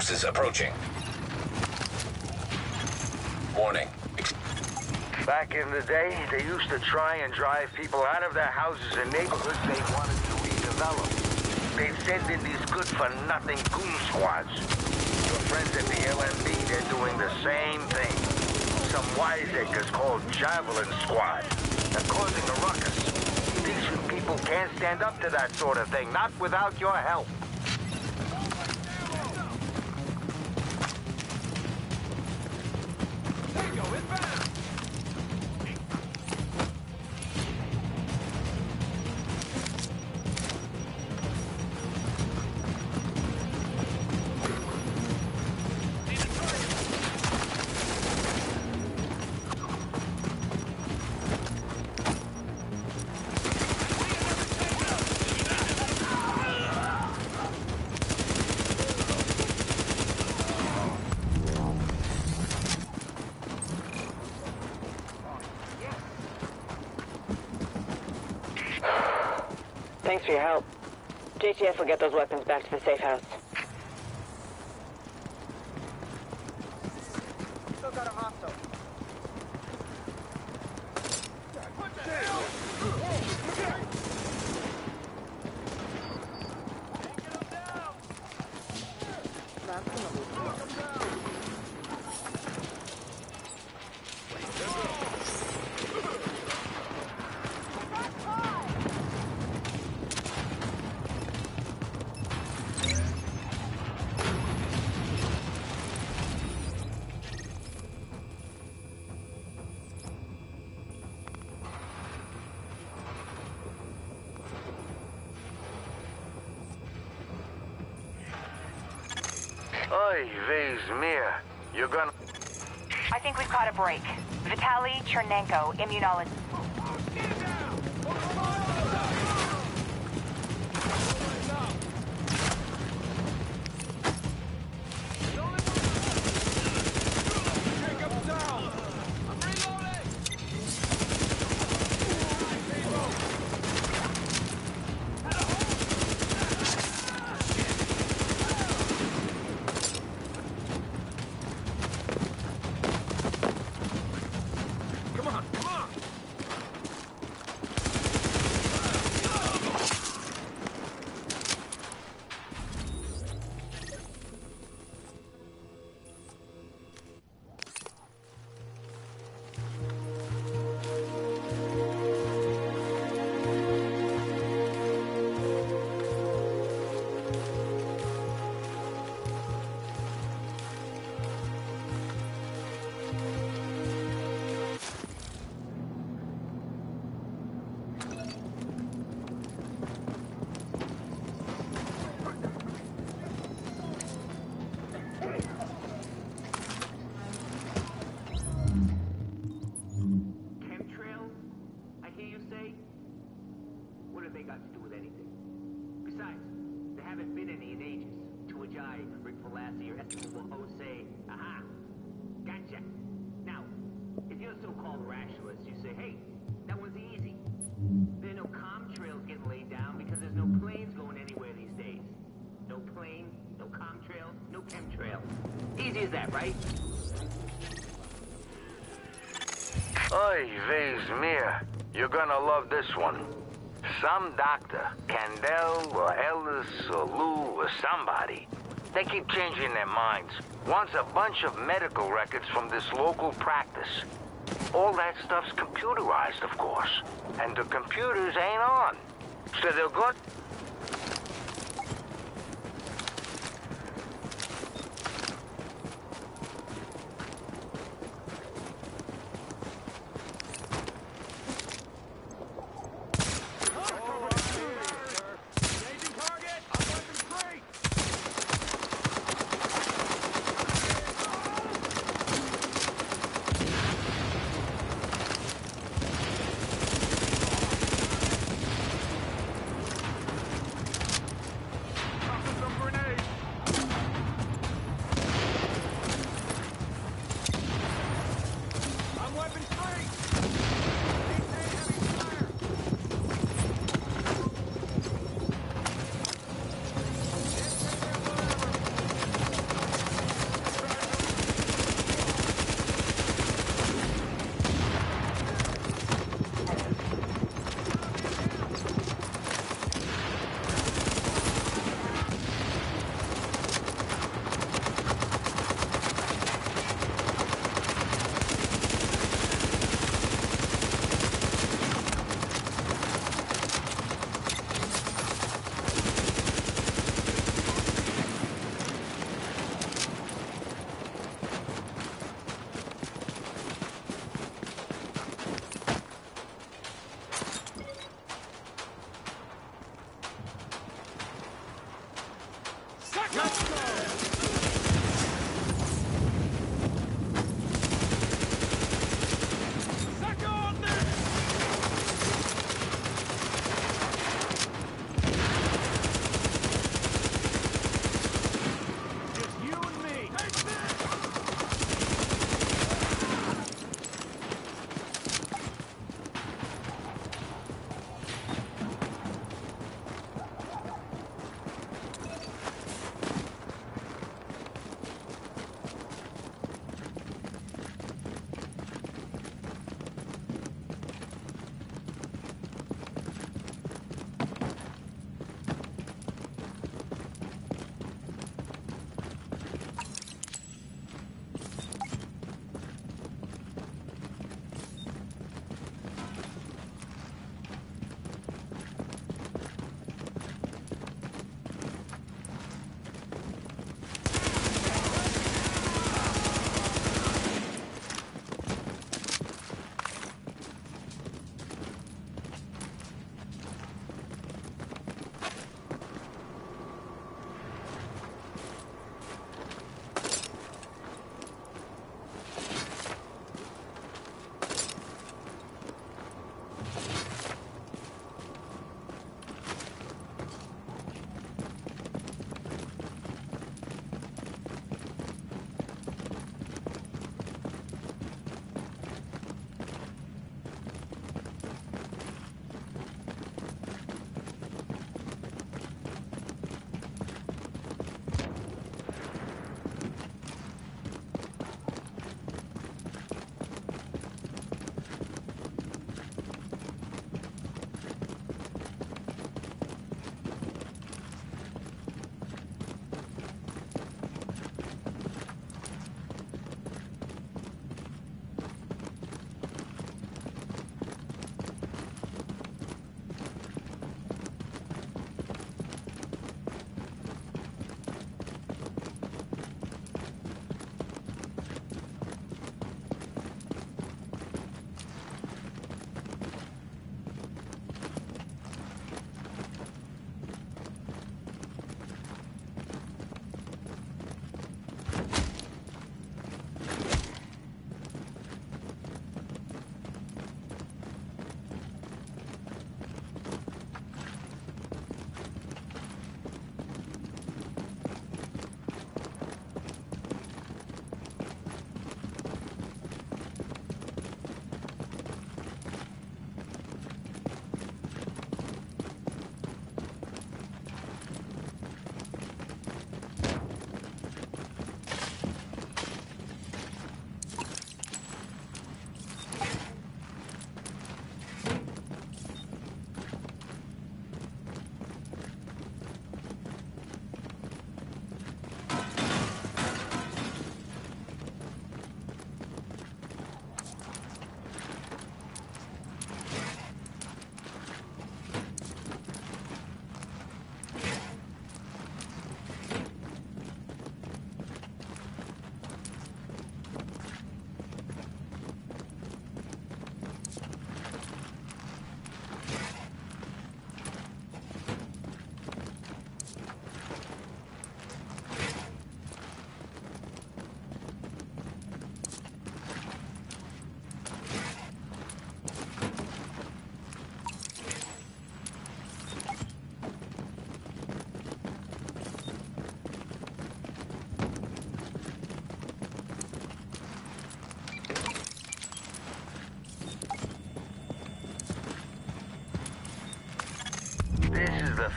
forces approaching. Warning. Back in the day, they used to try and drive people out of their houses and neighborhoods they wanted to redevelop. They send in these good-for-nothing goon squads. Your friends at the LMB, they're doing the same thing. Some wiseacres called Javelin Squad. They're causing a ruckus. Decent people can't stand up to that sort of thing, not without your help. the safe house. Chernenko, immunologist. Hey vey's. You're gonna love this one. Some doctor, Kandel or Ellis or Lou or somebody, they keep changing their minds. Wants a bunch of medical records from this local practice. All that stuff's computerized, of course. And the computers ain't on. So they're good.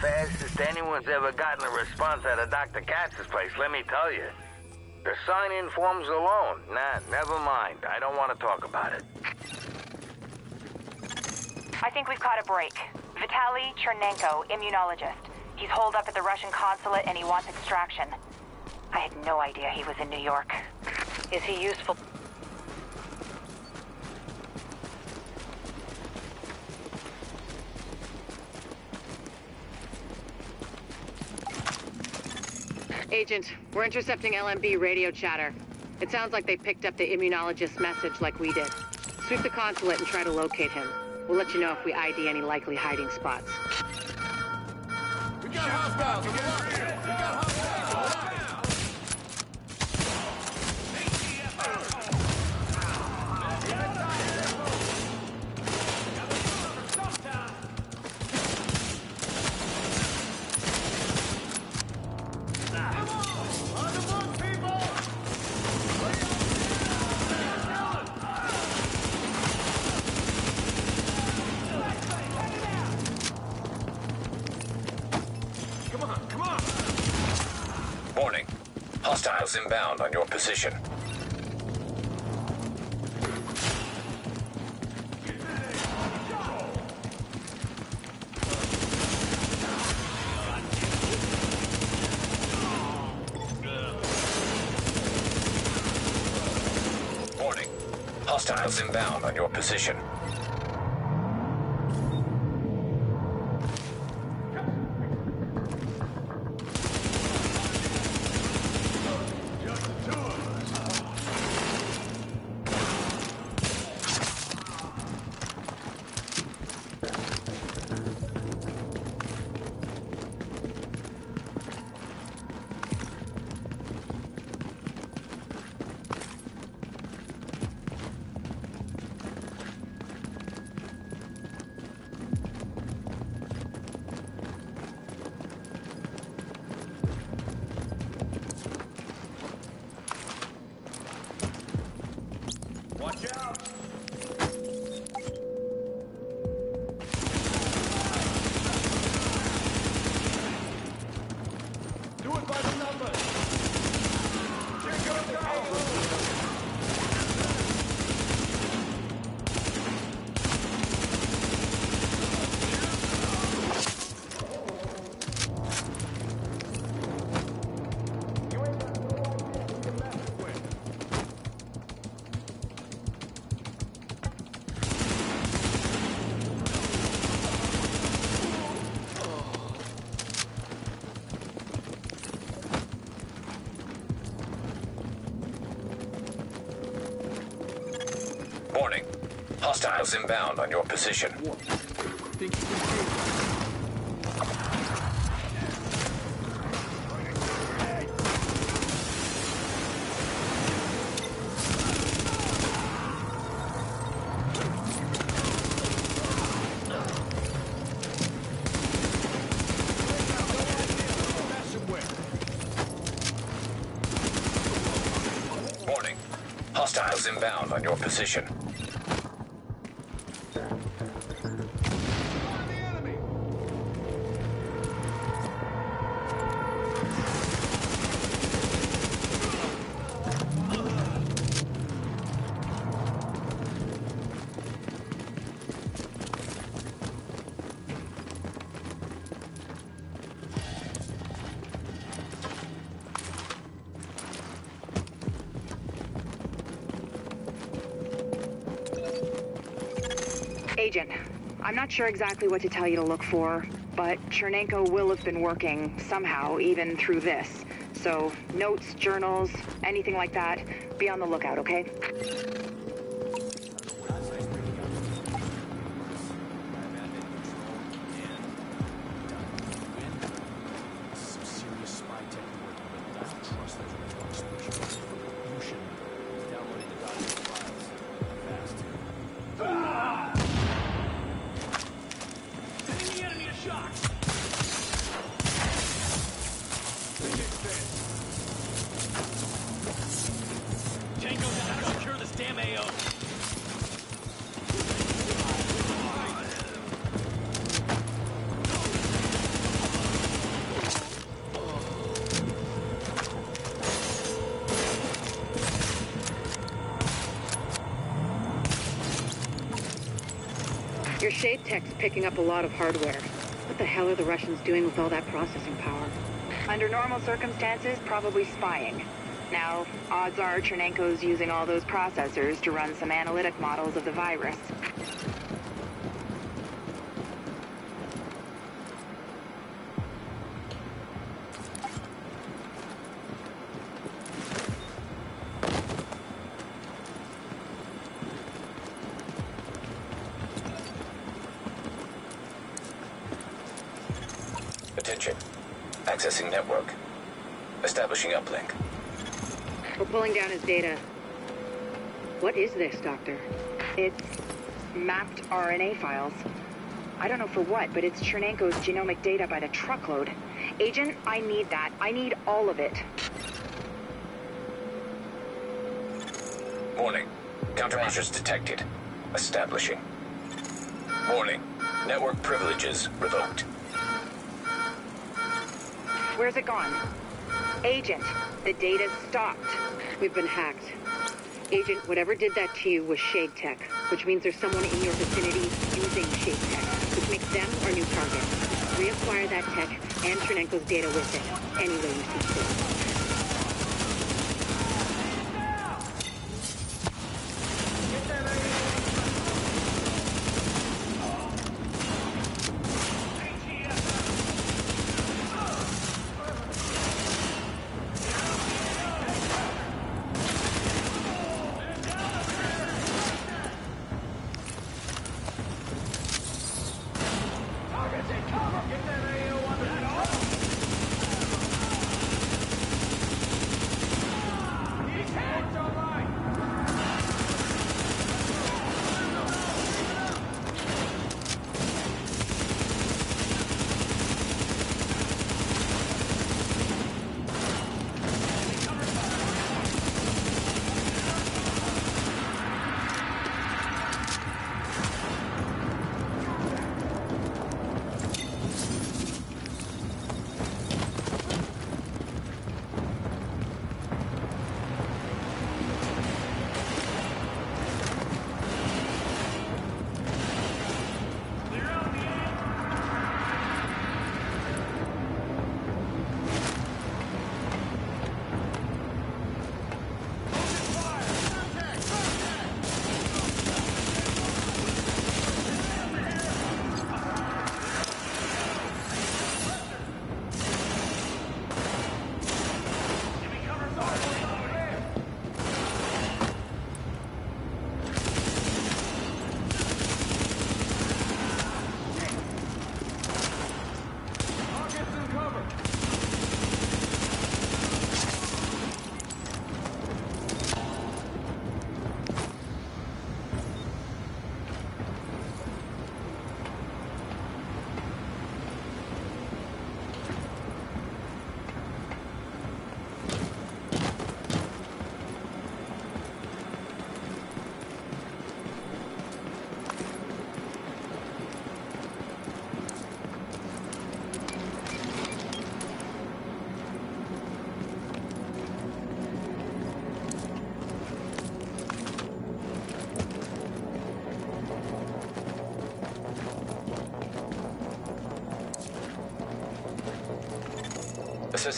Fastest anyone's ever gotten a response out of Dr. Katz's place, let me tell you. The sign-in forms alone. Nah, never mind. I don't want to talk about it. I think we've caught a break. Vitaly Chernenko, immunologist. He's holed up at the Russian consulate and he wants extraction. I had no idea he was in New York. Is he useful? Agent, we're intercepting LMB radio chatter. It sounds like they picked up the immunologist's message like we did. Sweep the consulate and try to locate him. We'll let you know if we ID any likely hiding spots. We got hostiles! Position. Hostiles inbound on your position. Warning. Hostiles inbound on your position. I'm not sure exactly what to tell you to look for, but Chernenko will have been working somehow, even through this. So, notes, journals, anything like that, be on the lookout, okay? Picking up a lot of hardware. What the hell are the Russians doing with all that processing power? Under normal circumstances, probably spying. Now, odds are Chernenko's using all those processors to run some analytic models of the virus. Data. What is this, Doctor? It's mapped RNA files. I don't know for what, but it's Chernenko's genomic data by the truckload. Agent, I need that. I need all of it. Warning. Countermeasures detected. Establishing. Warning. Network privileges revoked. Where's it gone? Agent, the data's stopped. We've been hacked. Agent, whatever did that to you was Shade Tech, which means there's someone in your vicinity using Shade Tech, which makes them our new target. Reacquire that tech and Chernenko's data with it, any way you see fit.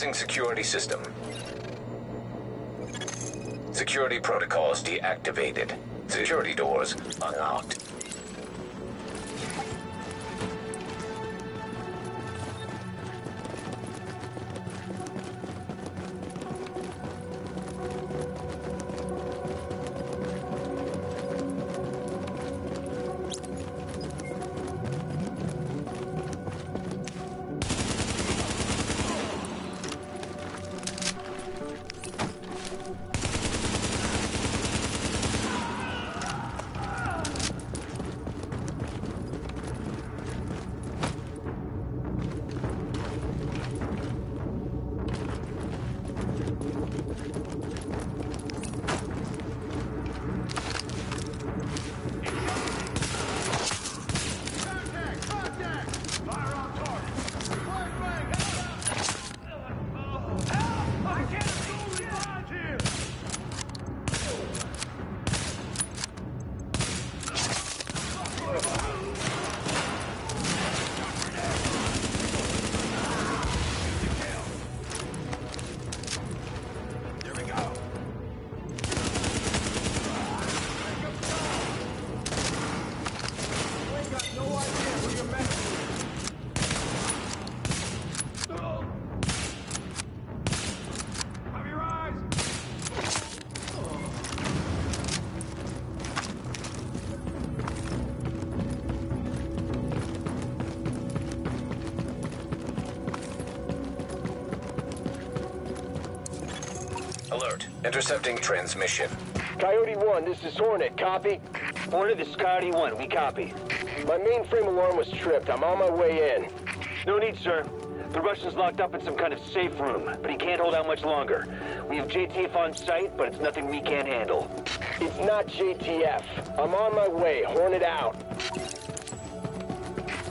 Assessing security system. Security protocols deactivated. Security doors unlocked. Intercepting transmission. Coyote 1, this is Hornet. Copy? Hornet, this is Coyote 1. We copy. My mainframe alarm was tripped. I'm on my way in. No need, sir. The Russian's locked up in some kind of safe room, but he can't hold out much longer. We have JTF on site, but it's nothing we can't handle. It's not JTF. I'm on my way. Hornet out.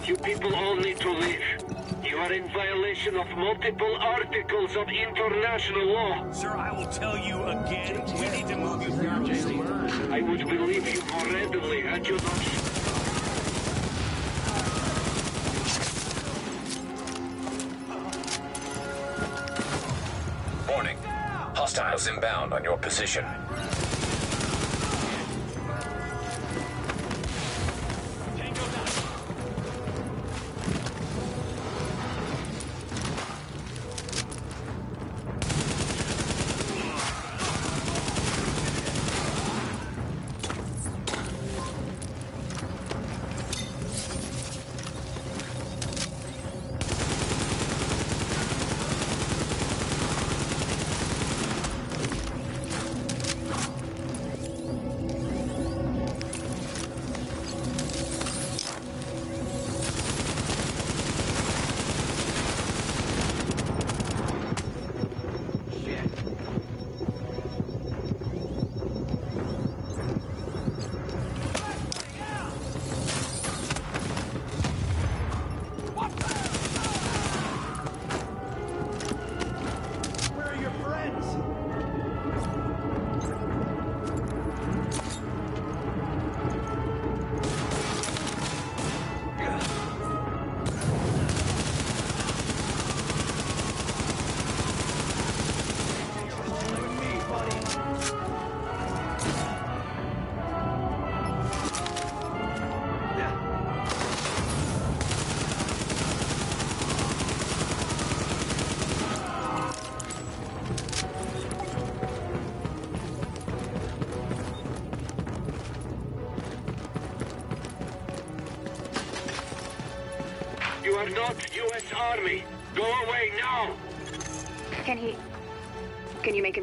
You people all need to leave. You are in violation of multiple articles of international law. Sir, I will tell you again, we need to move you from your. I would believe you more readily had you not... Warning. Hostiles inbound on your position.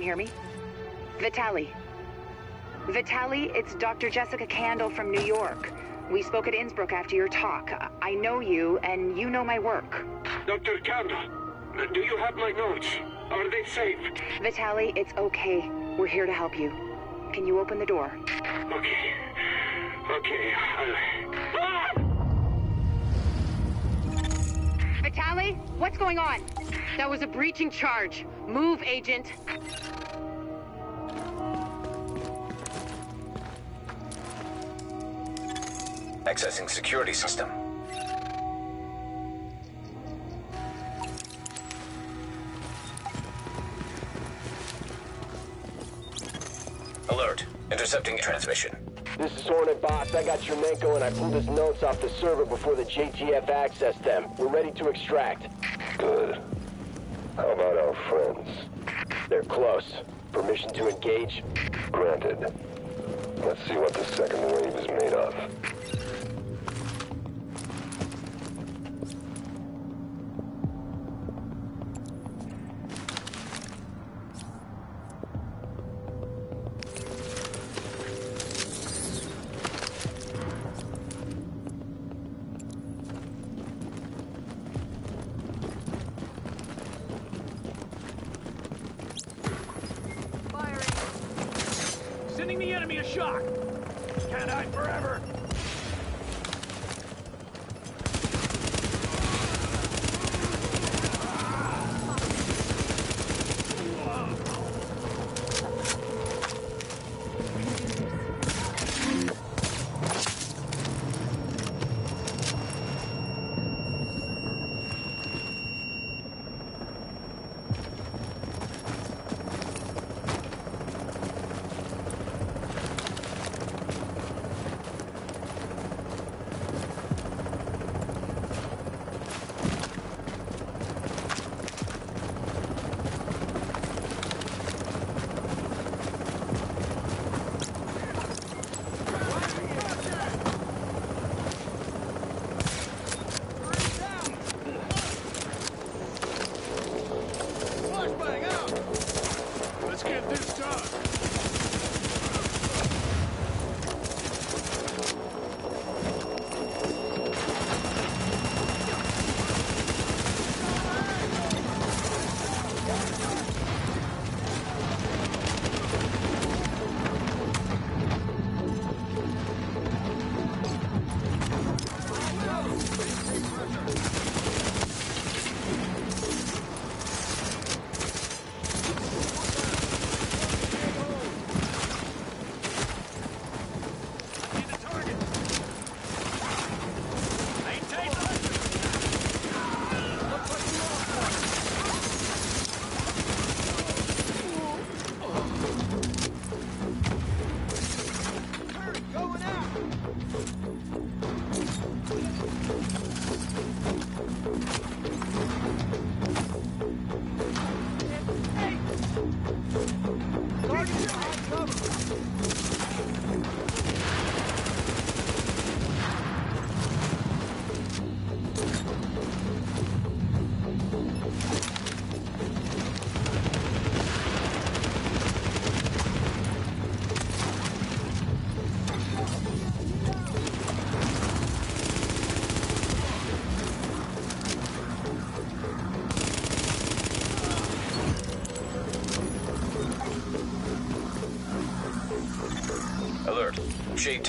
Hear me? Vitaly. Vitaly, it's Dr. Jessica Kandel from New York. We spoke at Innsbruck after your talk. I know you, and you know my work. Dr. Kandel, do you have my notes? Are they safe? Vitaly, it's okay. We're here to help you. Can you open the door? Okay. Okay. Ah! Vitaly, what's going on? That was a breaching charge. Move, Agent. Accessing security system. Alert. Intercepting transmission. This is Hornet Boss. I got Chernenko and I pulled his notes off the server before the JTF accessed them. We're ready to extract. Good. How about our friends? They're close. Permission to engage? Granted. Let's see what the second wave is made of.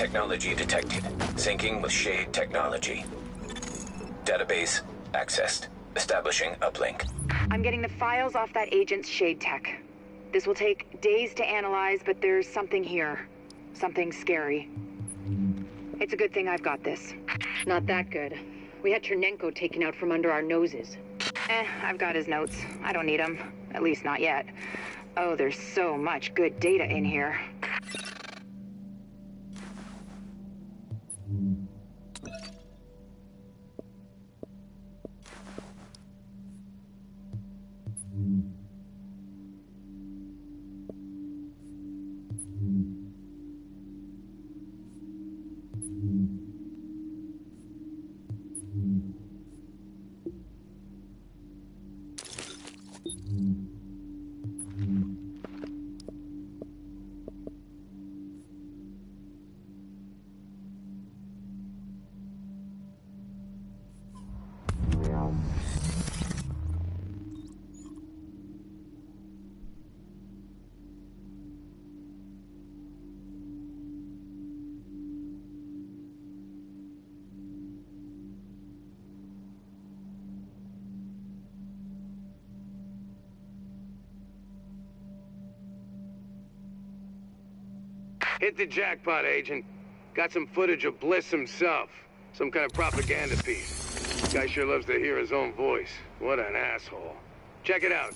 Technology detected. Syncing with Shade technology. Database accessed. Establishing uplink. I'm getting the files off that agent's shade tech. This will take days to analyze, but there's something here. Something scary. It's a good thing I've got this. Not that good. We had Tchernenko taken out from under our noses. Eh, I've got his notes. I don't need them. At least not yet. Oh, there's so much good data in here. Hit the jackpot, Agent. Got some footage of Bliss himself. Some kind of propaganda piece. Guy sure loves to hear his own voice. What an asshole. Check it out.